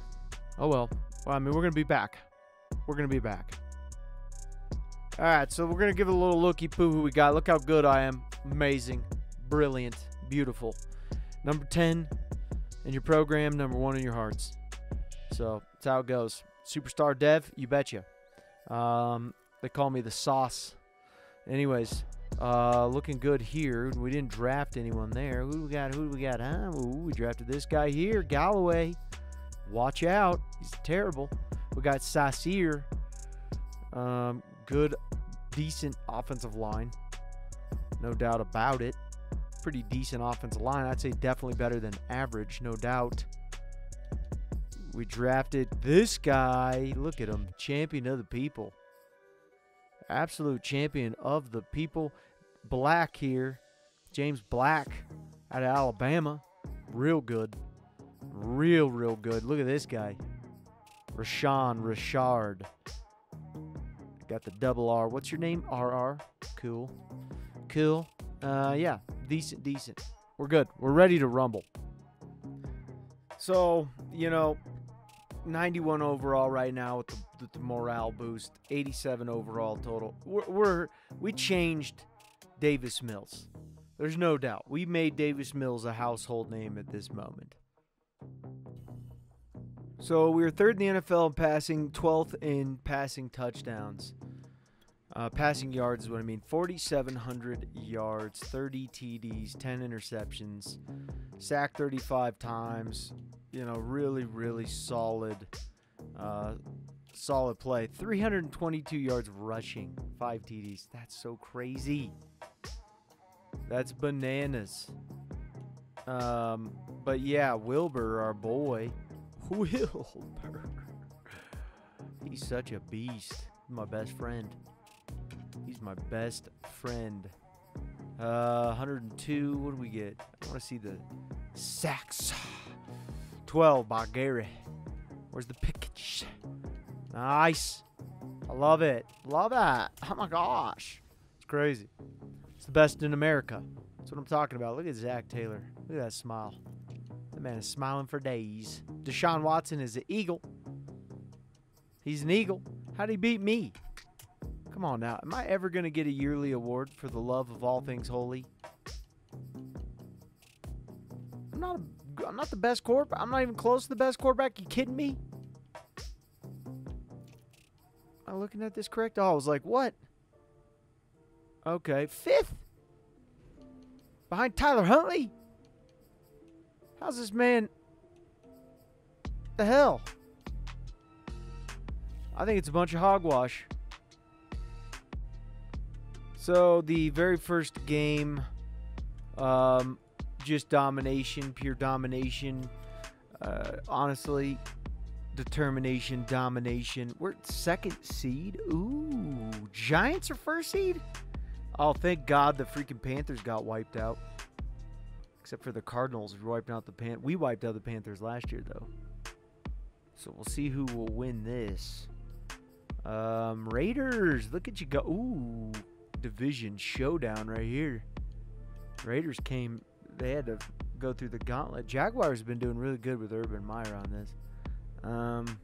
Oh well. Well, I mean, we're to be back. We're to be back. All right, so we're to give it a little looky poo who we got. Look how good I am. Amazing. Brilliant. Beautiful. Number 10 in your program, number one in your hearts. So that's how it goes. Superstar Dev, you betcha. Um, they call me the sauce. Anyways, uh, looking good here. We didn't draft anyone there. Who we got? Who we got? Huh? Ooh, we drafted this guy here, Galloway. Watch out. He's terrible. We got Sassir. Um, good, decent offensive line. No doubt about it. Pretty decent offensive line. I'd say definitely better than average, no doubt. We drafted this guy. Look at him. Champion of the people. Absolute champion of the people. Black here. James Black out of Alabama. Real good. Real, real good. Look at this guy. Rashawn Richard. Got the double R. What's your name? RR. Cool. Cool. Uh, yeah. Decent, decent. We're good. We're ready to rumble. So, you know, 91 overall right now with the, the morale boost. 87 overall total. We're, we're we changed Davis Mills. There's no doubt. We made Davis Mills a household name at this moment. So we were third in the NFL in passing, 12th in passing touchdowns. Uh, passing yards is what I mean. 4,700 yards, 30 TDs, 10 interceptions, sacked 35 times. You know, really, really solid, uh, solid play. 322 yards rushing, five TDs. That's so crazy. That's bananas. Um, but yeah, Wilbur, our boy, Wilbur. He's such a beast. My best friend. He's my best friend. Uh, 102. What do we get? I want to see the sacks. 12 by Gary. Where's the pickage? Nice. I love it. Love that. Oh my gosh. It's crazy. The best in America. That's what I'm talking about. Look at Zac Taylor. Look at that smile. The man is smiling for days. Deshaun Watson is an Eagle. He's an Eagle. How'd he beat me? Come on now. Am I ever going to get a yearly award for the love of all things holy? I'm not a, I'm not the best quarterback. I'm not even close to the best quarterback. You kidding me? Am I looking at this correct? Oh, I was like, what? Okay, fifth. Behind Tyler Huntley? How's this man? The hell? I think it's a bunch of hogwash. So the very first game, um, just domination, pure domination. Uh, honestly, determination, domination. We're second seed. Ooh, Giants are first seed. Oh, thank God the freaking Panthers got wiped out. Except for the Cardinals wiping out the Pan. We wiped out the Panthers last year though. So we'll see who will win this. Um, Raiders, look at you go. Ooh, division showdown right here. Raiders came, they had to go through the gauntlet. Jaguars have been doing really good with Urban Meyer on this. Um,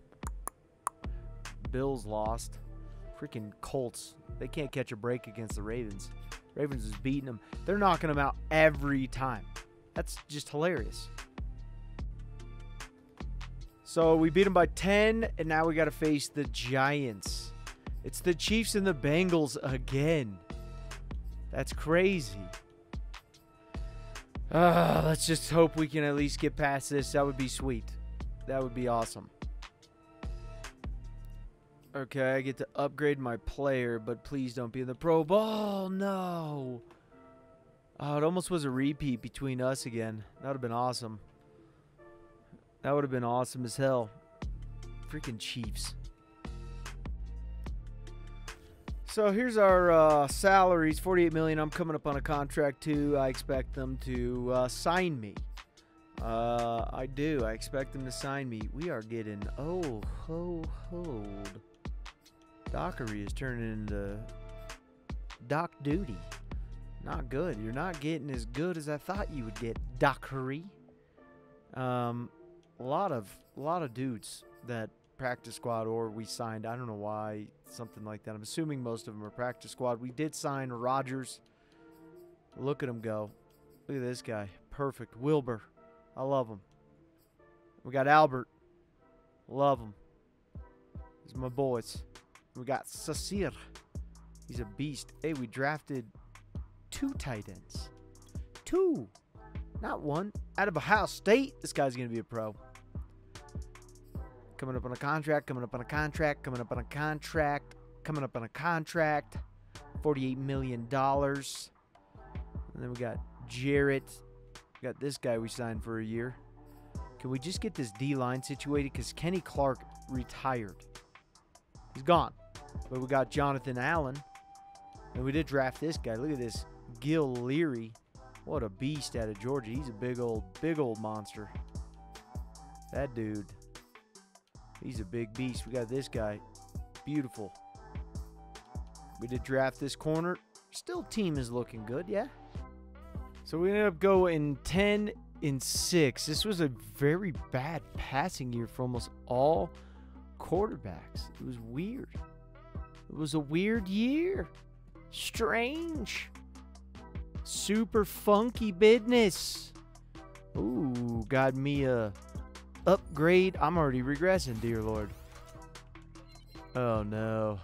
Bills lost. Freaking Colts, they can't catch a break against the Ravens. Ravens is beating them. They're knocking them out every time. That's just hilarious. So we beat them by 10, and now we got to face the Giants. It's the Chiefs and the Bengals again. That's crazy. Uh, let's just hope we can at least get past this. That would be sweet. That would be awesome. Okay, I get to upgrade my player, but please don't be in the Pro Bowl. No. Oh, it almost was a repeat between us again. That would have been awesome. That would have been awesome as hell. Freaking Chiefs. So here's our uh, salaries: 48 million. I'm coming up on a contract too. I expect them to uh, sign me. Uh, I do. I expect them to sign me. We are getting oh ho hold. Dockery is turning into Doc Duty. Not good. You're not getting as good as I thought you would get, Dockery. Um, a lot of a lot of dudes that practice squad or we signed. I don't know why something like that. I'm assuming most of them are practice squad. We did sign Rogers. Look at him go. Look at this guy. Perfect. Wilbur. I love him. We got Albert. Love him. Are my boys. We got Sasir. He's a beast. Hey, we drafted two tight ends. Two. Not one. Out of Ohio State. This guy's going to be a pro. Coming up on a contract, coming up on a contract, coming up on a contract, coming up on a contract. $48 million. And then we got Jarrett. We got this guy we signed for a year. Can we just get this D line situated? Because Kenny Clark retired. He's gone. But we got Jonathan Allen. And we did draft this guy. Look at this. Gil Leary. What a beast out of Georgia. He's a big old, big old monster. That dude. He's a big beast. We got this guy. Beautiful. We did draft this corner. Still team is looking good, yeah. So we ended up going 10 in 6. This was a very bad passing year for almost all quarterbacks. It was weird. It was a weird year. Strange. Super funky business. Ooh, got me a upgrade. I'm already regressing, dear Lord. Oh no.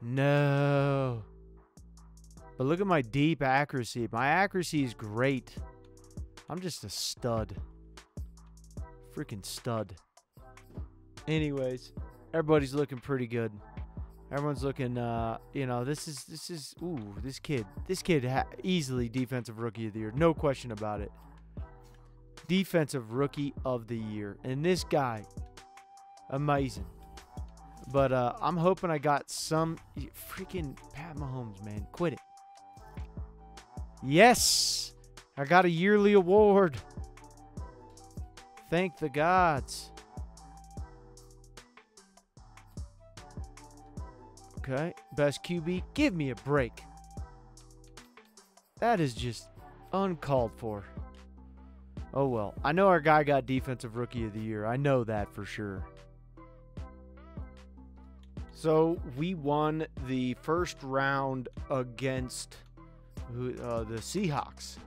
No. But look at my deep accuracy. My accuracy is great. I'm just a stud. Freaking stud. Anyways, everybody's looking pretty good. Everyone's looking, uh, you know, this is this is ooh, this kid, this kid ha- easily defensive rookie of the year, no question about it. Defensive rookie of the year, and this guy, amazing. But uh, I'm hoping I got some freaking Pat Mahomes, man, quit it. Yes, I got a yearly award. Thank the gods. Okay. Best QB. Give me a break. That is just uncalled for. Oh well. I know our guy got defensive rookie of the year. I know that for sure. So we won the first round against uh, the Seahawks.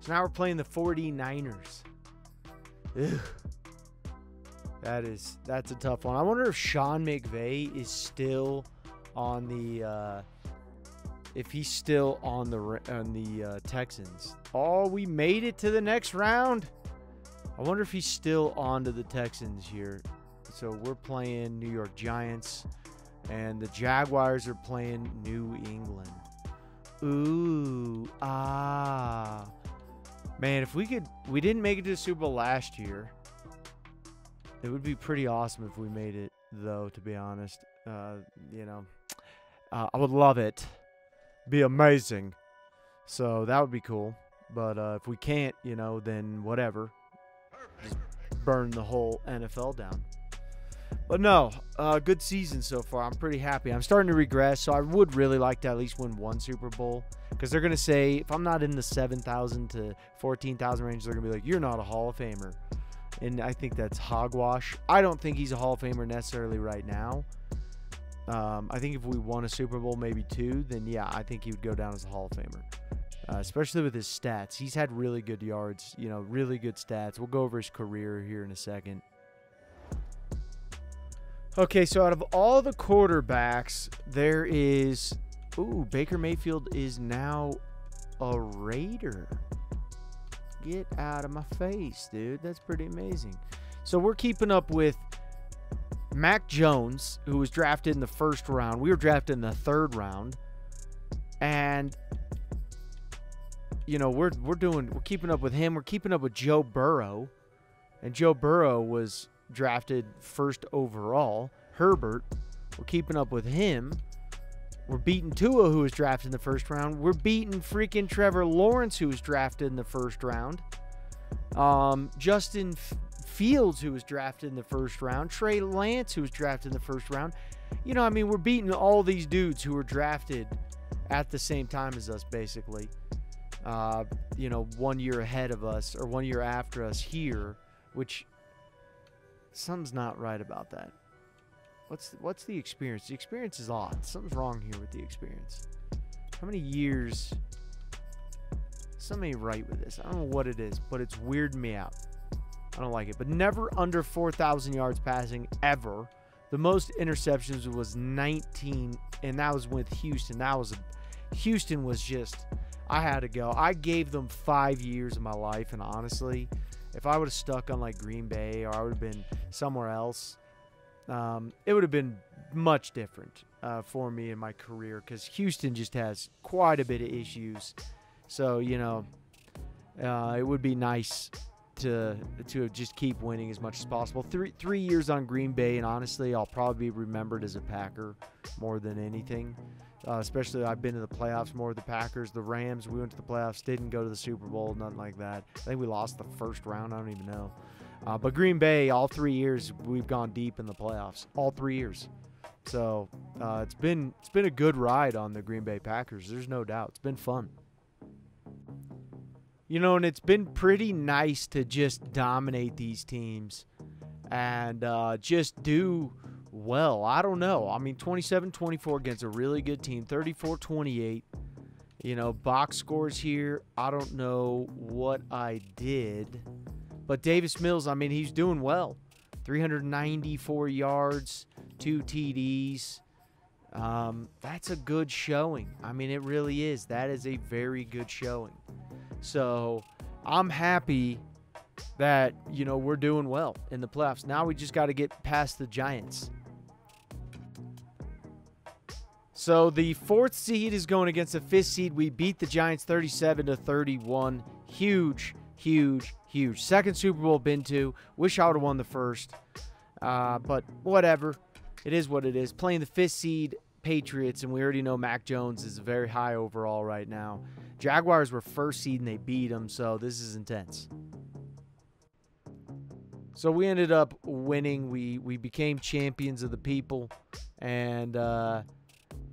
So now we're playing the 49ers. Ugh. That is that's a tough one. I wonder if Sean McVay is still on the uh, if he's still on the on the uh, Texans. Oh, we made it to the next round. I wonder if he's still on to the Texans here. So we're playing New York Giants, and the Jaguars are playing New England. Ooh, ah, man! If we could, we didn't make it to the Super Bowl last year. It would be pretty awesome if we made it, though. To be honest, uh, you know. Uh, I would love it. Be amazing. So that would be cool. But uh, if we can't, you know, then whatever. Just burn the whole NFL down. But no, uh, good season so far. I'm pretty happy. I'm starting to regress, so I would really like to at least win one Super Bowl because they're going to say if I'm not in the 7,000 to 14,000 range, they're going to be like, "You're not a Hall of Famer," and I think that's hogwash. I don't think he's a Hall of Famer necessarily right now. Um, I think if we won a Super Bowl, maybe two, then yeah, I think he would go down as a Hall of Famer. Uh, especially with his stats. He's had really good yards, you know, really good stats. We'll go over his career here in a second. Okay, so out of all the quarterbacks, there is. Ooh, Baker Mayfield is now a Raider. Get out of my face, dude. That's pretty amazing. So we're keeping up with Mac Jones, who was drafted in the first round. We were drafted in the third round. And you know, we're we're doing we're keeping up with him. We're keeping up with Joe Burrow. And Joe Burrow was drafted first overall. Herbert, we're keeping up with him. We're beating Tua, who was drafted in the first round. We're beating freaking Trevor Lawrence, who was drafted in the first round. Um, Justin Fields, who was drafted in the first round, Trey Lance, who was drafted in the first round. You know, I mean, we're beating all these dudes who were drafted at the same time as us, basically. Uh, you know, one year ahead of us or one year after us here, which something's not right about that. What's what's the experience? The experience is odd. Something's wrong here with the experience. How many years? Something right with this. I don't know what it is, but it's weirding me out. I don't like it. But never under 4,000 yards passing ever. The most interceptions was 19, and that was with Houston. That was a, Houston was just. I had to go. I gave them five years of my life, and honestly, if I would have stuck on like Green Bay or I would have been somewhere else, um, it would have been much different uh, for me in my career because Houston just has quite a bit of issues. So you know, uh, it would be nice to to just keep winning as much as possible. Three three years on Green Bay, and honestly, I'll probably be remembered as a Packer more than anything. Uh, especially, I've been to the playoffs more. The Packers, the Rams, we went to the playoffs, didn't go to the Super Bowl, nothing like that. I think we lost the first round. I don't even know. Uh, but Green Bay, all three years we've gone deep in the playoffs. All three years. So uh, it's been it's been a good ride on the Green Bay Packers. There's no doubt. It's been fun. You know, and it's been pretty nice to just dominate these teams and uh, just do well. I don't know. I mean, 27 24 against a really good team, 34 28. You know, box scores here. I don't know what I did. But Davis Mills, I mean, he's doing well. 394 yards, two TDs. Um, that's a good showing. I mean, it really is. That is a very good showing. So I'm happy that, you know, we're doing well in the playoffs. Now we just got to get past the Giants. So the fourth seed is going against the fifth seed. We beat the Giants 37 to 31. Huge, huge, huge. Second Super Bowl been to. Wish I would have won the first. Uh, but whatever. It is what it is. Playing the fifth seed Patriots, and we already know Mac Jones is very high overall right now. Jaguars were first seed and they beat them, so this is intense. So we ended up winning. We we became champions of the people, and uh,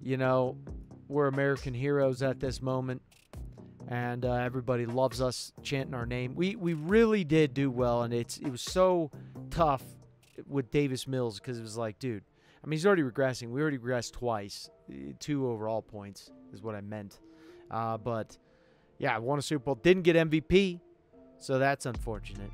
you know we're American heroes at this moment, and uh, everybody loves us chanting our name. We we really did do well, and it's it was so tough with Davis Mills because it was like, dude, I mean, he's already regressing. We already regressed twice. Two overall points is what I meant. Uh, but yeah, won a Super Bowl. Didn't get MVP, so that's unfortunate.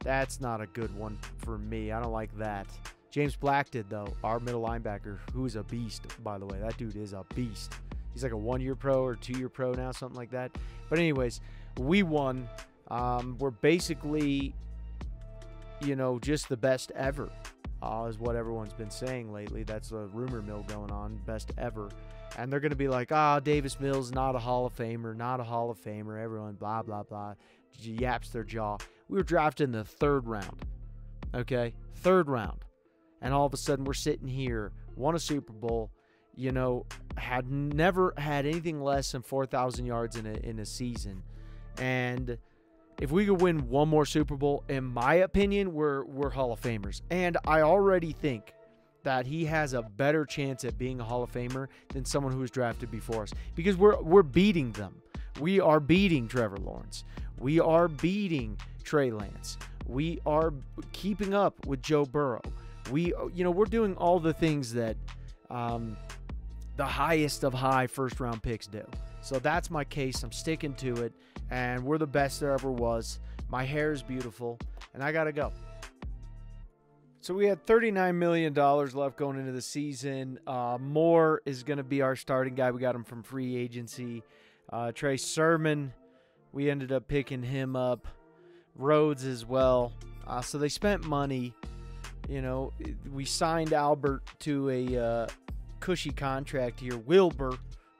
That's not a good one for me. I don't like that. James Black did though. Our middle linebacker, who's a beast, by the way. That dude is a beast. He's like a one-year pro or two-year pro now, something like that. But anyways, we won. Um, we're basically, you know, just the best ever uh, is what everyone's been saying lately. That's a rumor mill going on, best ever. And they're going to be like, ah, oh, Davis Mills, not a Hall of Famer, not a Hall of Famer. Everyone, blah, blah, blah. Yaps their jaw. We were drafted in the third round. Okay? Third round. And all of a sudden, we're sitting here, won a Super Bowl, you know, had never had anything less than 4,000 yards in a, in a season. And if we could win one more Super Bowl, in my opinion, we're we're Hall of Famers. And I already think that he has a better chance at being a Hall of Famer than someone who was drafted before us because we're we're beating them. We are beating Trevor Lawrence. We are beating Trey Lance. We are keeping up with Joe Burrow. We you know we're doing all the things that um, the highest of high first round picks do. So that's my case. I'm sticking to it and we're the best there ever was. My hair is beautiful, and I got to go. So we had $39 million left going into the season. Uh, Moore is going to be our starting guy. We got him from free agency. Uh, Trey Sermon, we ended up picking him up. Rhodes as well. Uh, so they spent money. You know, we signed Albert to a uh, cushy contract here. Wilber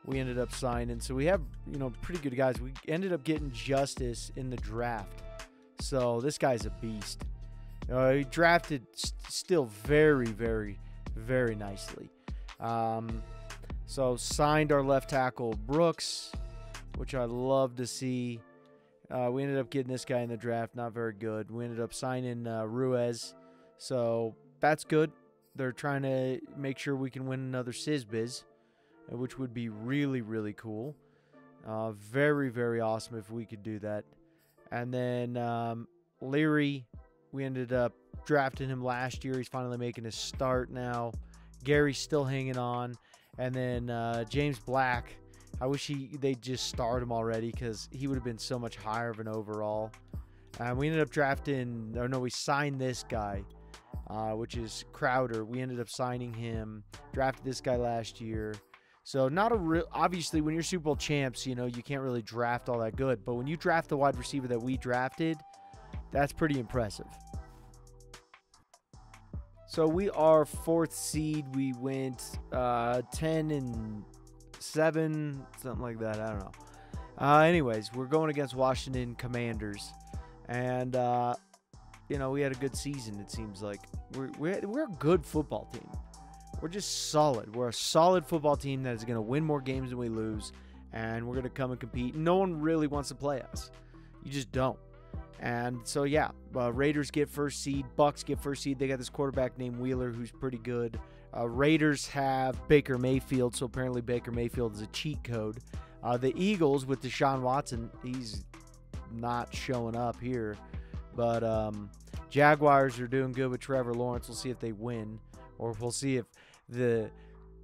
we ended up signing. So we have, you know, pretty good guys. We ended up getting Justice in the draft. So this guy's a beast. Uh, he drafted st- still very, very, very nicely. Um, so signed our left tackle Brooks, which I love to see. Uh, we ended up getting this guy in the draft, not very good. We ended up signing uh, Ruiz, so that's good. They're trying to make sure we can win another Sizbiz. Uh, which would be really, really cool. Uh, very, very awesome if we could do that. And then um, Leary, we ended up drafting him last year. He's finally making his start now. Gary's still hanging on. And then uh, James Black, I wish he they just start him already because he would have been so much higher of an overall. And we ended up drafting, or no, we signed this guy, uh, which is Crowder. We ended up signing him, drafted this guy last year. So not a real obviously when you're Super Bowl champs, you know, you can't really draft all that good. But when you draft the wide receiver that we drafted, that's pretty impressive. So we are fourth seed. We went uh, 10 and 7, something like that. I don't know. Uh, anyways, we're going against Washington Commanders. And, uh, you know, we had a good season, it seems like. We're, we're, we're a good football team. We're just solid. We're a solid football team that is going to win more games than we lose, and we're going to come and compete. No one really wants to play us. You just don't. And so yeah, uh, Raiders get first seed, Bucks get first seed. They got this quarterback named Wheeler who's pretty good. Uh, Raiders have Baker Mayfield, so apparently Baker Mayfield is a cheat code. Uh, the Eagles with Deshaun Watson, he's not showing up here, but um, Jaguars are doing good with Trevor Lawrence. We'll see if they win, or we'll see if the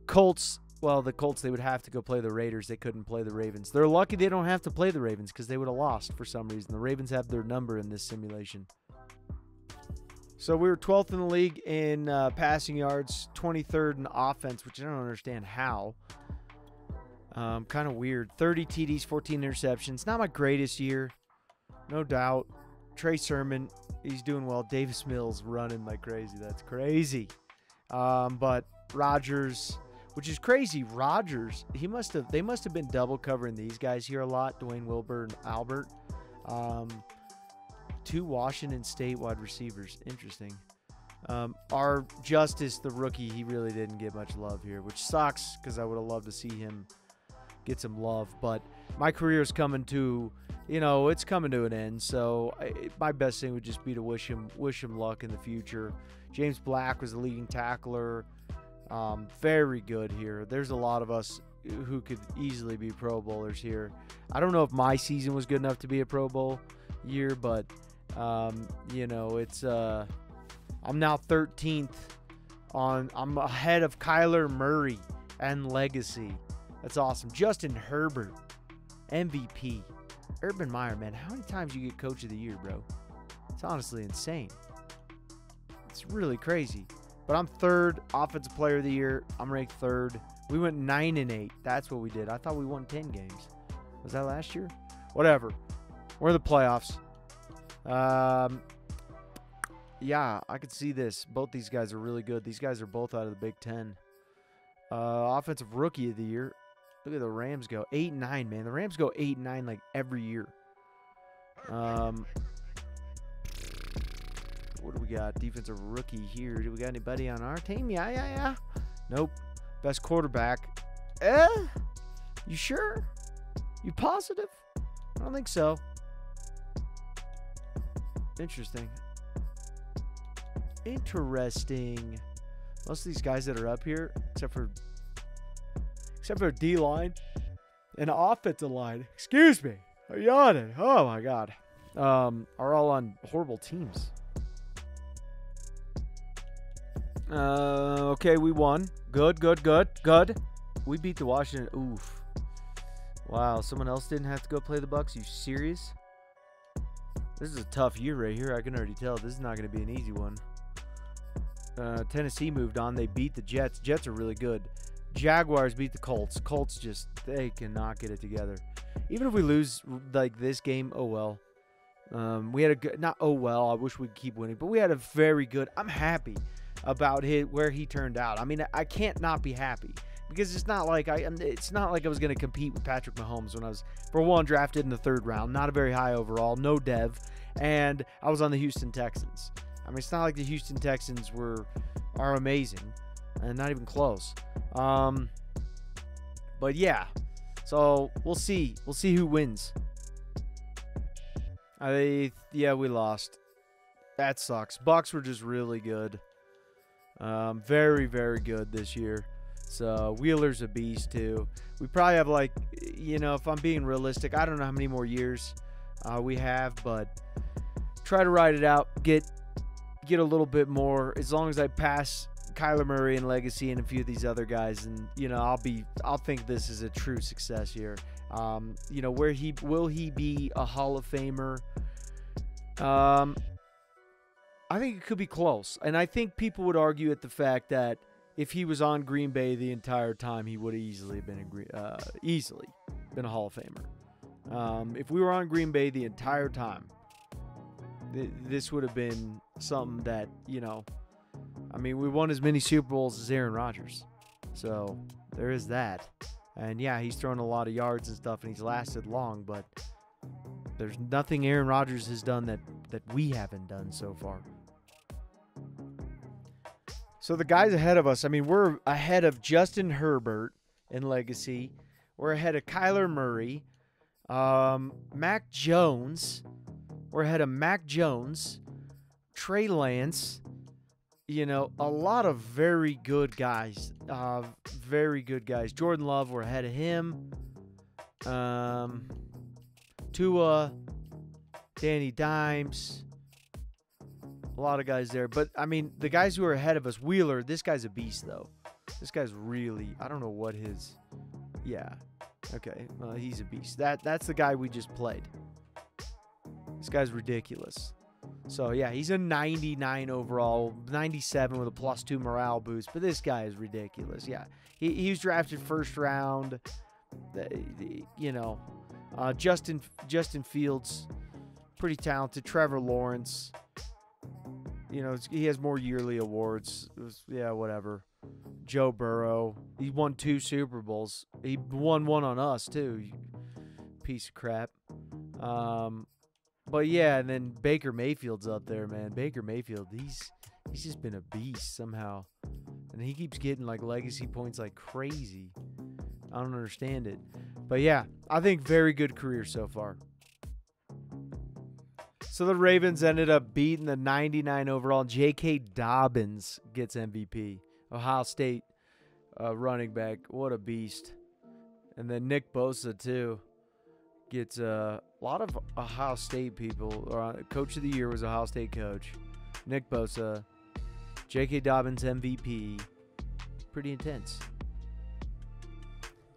Colts, well, the Colts, they would have to go play the Raiders. They couldn't play the Ravens. They're lucky they don't have to play the Ravens because they would have lost for some reason. The Ravens have their number in this simulation. So we were 12th in the league in uh, passing yards, 23rd in offense, which I don't understand how. Um, kind of weird. 30 TDs, 14 interceptions. Not my greatest year, no doubt. Trey Sermon, he's doing well. Davis Mills running like crazy. That's crazy. Um, but Rogers, which is crazy. Rogers, he must have. They must have been double covering these guys here a lot. Dwayne Wilbur and Albert. Um, two Washington State wide receivers. Interesting. Um, our Justice, the rookie, he really didn't get much love here, which sucks because I would have loved to see him get some love. But my career is coming to, you know, it's coming to an end. So I, my best thing would just be to wish him wish him luck in the future. James Black was the leading tackler. Um, very good here. There's a lot of us who could easily be Pro Bowlers here. I don't know if my season was good enough to be a Pro Bowl year, but um, you know, it's uh, I'm now 13th on. I'm ahead of Kyler Murray and Legacy. That's awesome. Justin Herbert, MVP. Urban Meyer, man, how many times you get Coach of the Year, bro? It's honestly insane. It's really crazy. But I'm third offensive player of the year. I'm ranked third. We went nine and eight. That's what we did. I thought we won ten games. Was that last year? Whatever. We're in the playoffs. Um, yeah, I could see this. Both these guys are really good. These guys are both out of the Big Ten. Uh, offensive rookie of the year. Look at the Rams go eight nine, man. The Rams go eight nine like every year. Um, what do we got? Defensive rookie here. Do we got anybody on our team? Yeah, yeah, yeah. Nope. Best quarterback. Eh? You sure? You positive? I don't think so. Interesting. Interesting. Most of these guys that are up here, except for except for D line and offensive line, excuse me, I'm yawning. Oh my god, um, are all on horrible teams. Uh, okay, we won. Good, good, good, good. We beat the Washington. Oof. Wow, someone else didn't have to go play the Bucks. You serious? This is a tough year right here. I can already tell. This is not going to be an easy one. Uh, Tennessee moved on. They beat the Jets. Jets are really good. Jaguars beat the Colts. Colts just they cannot get it together. Even if we lose like this game, oh well. Um, we had a good not oh well. I wish we'd keep winning, but we had a very good. I'm happy about it where he turned out. I mean, I can't not be happy because it's not like I it's not like I was going to compete with Patrick Mahomes when I was for one drafted in the third round, not a very high overall, no dev, and I was on the Houston Texans. I mean, it's not like the Houston Texans were are amazing, and not even close. Um, but yeah, so we'll see. We'll see who wins. I yeah, we lost. That sucks. Bucks were just really good. Um, very very good this year. So Wheeler's a beast too. We probably have like, you know, if I'm being realistic, I don't know how many more years uh, we have, but try to ride it out. Get get a little bit more. As long as I pass Kyler Murray and Legacy and a few of these other guys, and you know, I'll be I'll think this is a true success here. Um, you know, where he will he be a Hall of Famer? Um, I think it could be close, and I think people would argue at the fact that if he was on Green Bay the entire time, he would have easily been a uh, easily been a Hall of Famer. Um, if we were on Green Bay the entire time, th- this would have been something that you know. I mean, we won as many Super Bowls as Aaron Rodgers, so there is that. And yeah, he's thrown a lot of yards and stuff, and he's lasted long, but there's nothing Aaron Rodgers has done that that we haven't done so far. So the guys ahead of us, I mean, we're ahead of Justin Herbert in legacy. We're ahead of Kyler Murray, um, Mac Jones. We're ahead of Mac Jones, Trey Lance. You know, a lot of very good guys. Uh, very good guys. Jordan Love, we're ahead of him. Um, Tua, Danny Dimes a lot of guys there. But I mean, the guys who are ahead of us, Wheeler, this guy's a beast though. This guy's really I don't know what his Yeah. Okay. Well, he's a beast. That that's the guy we just played. This guy's ridiculous. So yeah, he's a 99 overall, 97 with a plus two morale boost. But this guy is ridiculous. Yeah, he, he was drafted first round. The—you know, uh, Justin Justin Fields, pretty talented. Trevor Lawrence, you know, he has more yearly awards. Was, yeah, whatever. Joe Burrow, he won two Super Bowls. He won one on us too. Piece of crap. Um, but yeah, and then Baker Mayfield's up there, man. Baker Mayfield, he's he's just been a beast somehow, and he keeps getting like legacy points like crazy. I don't understand it, but yeah, I think very good career so far. So the Ravens ended up beating the 99 overall. J.K. Dobbins gets MVP. Ohio State uh, running back. What a beast. And then Nick Bosa, too, gets uh, a lot of Ohio State people. Uh, coach of the year was Ohio State coach. Nick Bosa. J.K. Dobbins MVP. Pretty intense.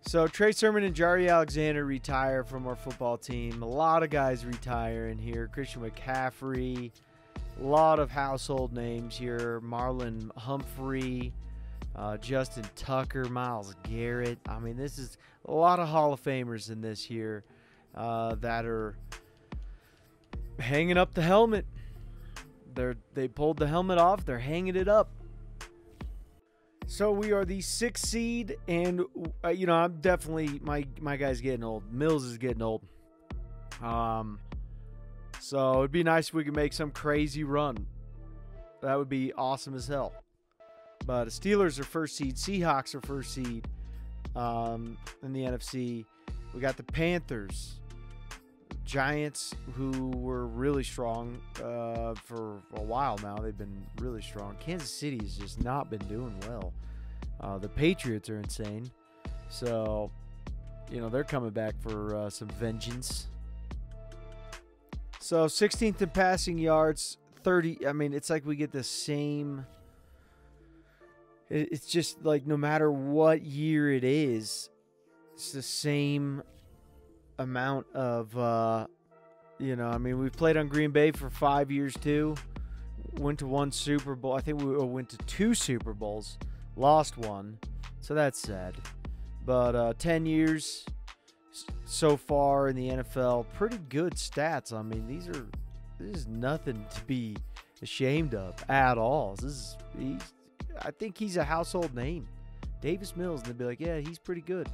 So Trey Sermon and Jaire Alexander retire from our football team. A lot of guys retire in here. Christian McCaffrey, a lot of household names here. Marlon Humphrey, uh, Justin Tucker, Myles Garrett. I mean, this is a lot of Hall of Famers in this here uh, that are hanging up the helmet. They're they pulled the helmet off. They're hanging it up. So we are the sixth seed, and uh, you know I'm definitely my my guy's getting old. Mills is getting old. Um, so it'd be nice if we could make some crazy run. That would be awesome as hell. But Steelers are first seed, Seahawks are first seed um, in the NFC. We got the Panthers, Giants, who were really strong uh, for a while now. They've been really strong. Kansas City has just not been doing well. Uh, the Patriots are insane. So, you know, they're coming back for uh, some vengeance. So, 16th in passing yards, 30. I mean, it's like we get the same. It's just like no matter what year it is, it's the same amount of uh you know, I mean, we've played on Green Bay for 5 years too. Went to one Super Bowl. I think we went to two Super Bowls. Lost one. So that's sad. But uh 10 years so far in the NFL, pretty good stats. I mean, these are this is nothing to be ashamed of at all. This is he's, I think he's a household name. Davis Mills, and they'd be like, yeah, he's pretty good.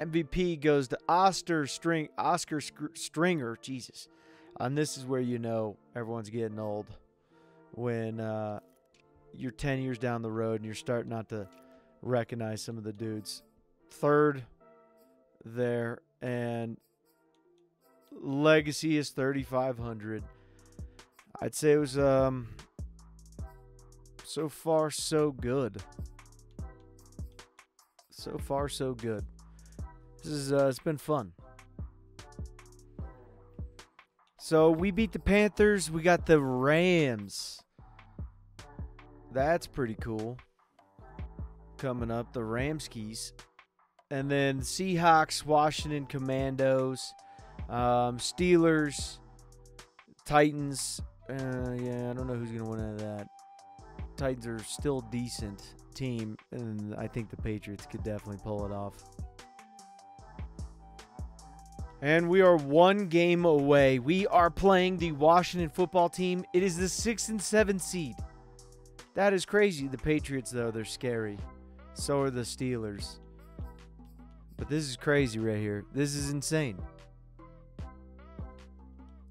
MVP goes to Oscar String Oscar Stringer. Jesus, and this is where you know everyone's getting old when uh, you're 10 years down the road and you're starting not to recognize some of the dudes. Third there, and legacy is 3,500. I'd say it was um so far so good. So far so good. This is uh, it's been fun. So we beat the Panthers. We got the Rams. That's pretty cool. Coming up, the Ramskis. And then Seahawks, Washington Commandos, um, Steelers, Titans. Uh, yeah, I don't know who's going to win out of that. Titans are still decent team, and I think the Patriots could definitely pull it off. And we are one game away. We are playing the Washington football team. It is the six and seven seed. That is crazy. The Patriots, though, they're scary. So are the Steelers. But this is crazy right here. This is insane.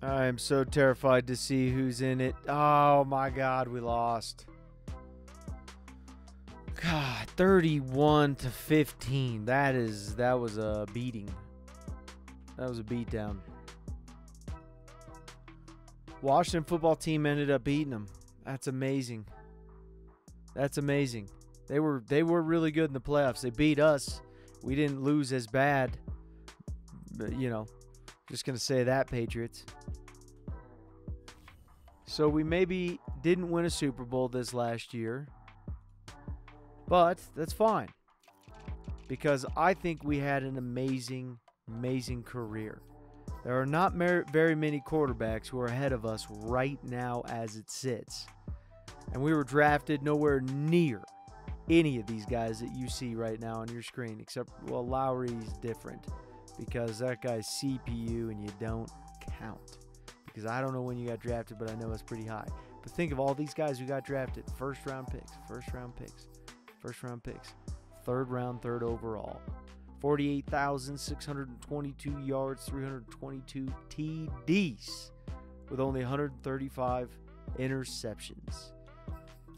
I am so terrified to see who's in it. Oh my God, we lost. God, 31 to 15. That is that was a beating. That was a beatdown. Washington football team ended up beating them. That's amazing. That's amazing. They were they were really good in the playoffs. They beat us. We didn't lose as bad. But, you know, just to say that Patriots. So we maybe didn't win a Super Bowl this last year. But that's fine. Because I think we had an amazing amazing career. There are not very many quarterbacks who are ahead of us right now as it sits. And we were drafted nowhere near any of these guys that you see right now on your screen, except, well, Lowry's different because that guy's CPU and you don't count. Because I don't know when you got drafted, but I know it's pretty high. But think of all these guys who got drafted first round picks, first round picks, first round picks, third round, third overall. 48,622 yards, 322 TDs with only 135 interceptions.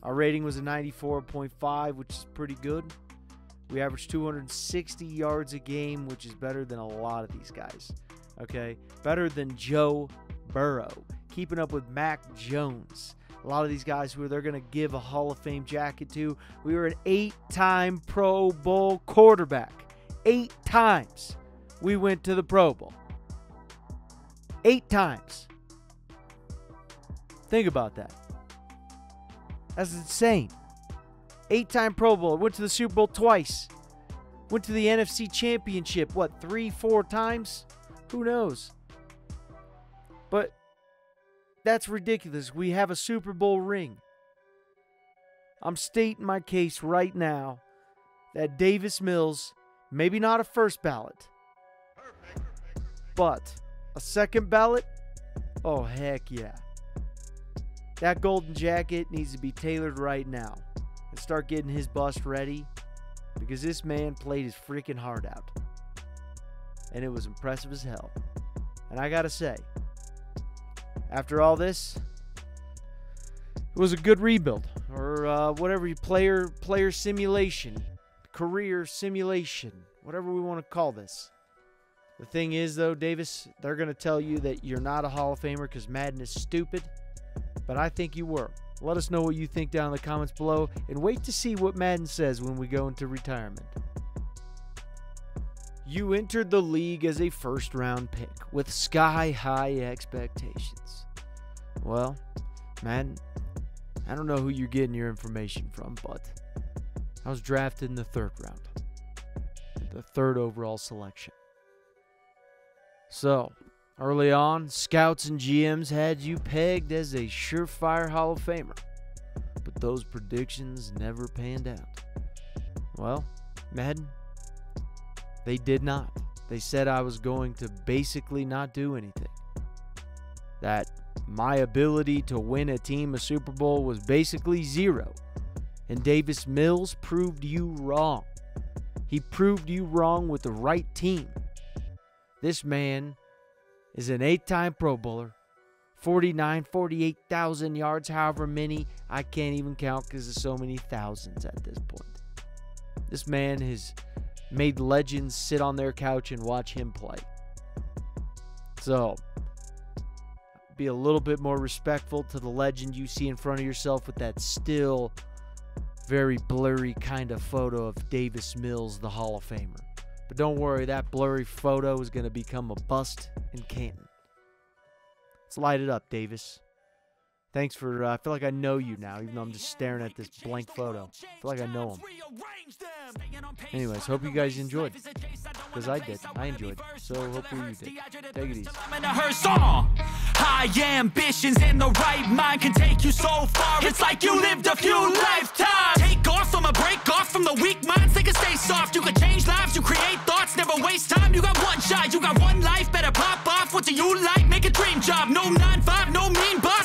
Our rating was a 94.5, which is pretty good. We averaged 260 yards a game, which is better than a lot of these guys. Okay? Better than Joe Burrow. Keeping up with Mac Jones. A lot of these guys who they're going to give a Hall of Fame jacket to. We were an eight time Pro Bowl quarterback. Eight times we went to the Pro Bowl. Eight times. Think about that. That's insane. Eight time Pro Bowl. Went to the Super Bowl twice. Went to the NFC Championship, what, three, four times? Who knows? But that's ridiculous. We have a Super Bowl ring. I'm stating my case right now that Davis Mills, maybe not a first ballot, but a second ballot? Oh, heck yeah. That golden jacket needs to be tailored right now and start getting his bust ready because this man played his freaking heart out. And it was impressive as hell. And I gotta say, after all this, it was a good rebuild or uh, whatever player player simulation, career simulation, whatever we want to call this. The thing is, though, Davis, they're going to tell you that you're not a Hall of Famer because Madden is stupid but I think you were. Let us know what you think down in the comments below and wait to see what Madden says when we go into retirement. You entered the league as a first round pick with sky high expectations. Well, Madden, I don't know who you're getting your information from, but I was drafted in the third round, the third overall selection. So, Early on, scouts and GMs had you pegged as a surefire Hall of Famer, but those predictions never panned out. Well, Madden, they did not. They said I was going to basically not do anything. That my ability to win a team a Super Bowl was basically zero. And Davis Mills proved you wrong. He proved you wrong with the right team. This man is an eight time Pro Bowler, 49, 48,000 yards, however many. I can't even count because there's so many thousands at this point. This man has made legends sit on their couch and watch him play. So, be a little bit more respectful to the legend you see in front of yourself with that still very blurry kind of photo of Davis Mills, the Hall of Famer. But don't worry, that blurry photo is going to become a bust in Canton. Let's light it up, Davis. Thanks for. Uh, I feel like I know you now, even though I'm just staring at this blank photo. I feel like I know him. Anyways, hope you guys enjoyed. Because I did. I enjoyed. So hopefully you did. Take it easy. High ambitions in the right mind can take you so far. It's like you lived a few lifetimes. Take off, I break off from the weak minds. They can stay soft. You can change lives. You create thoughts. Never waste time. You got one shot. You got one life. Better pop off. What do you like? Make a dream job. No 9-5, no mean boss.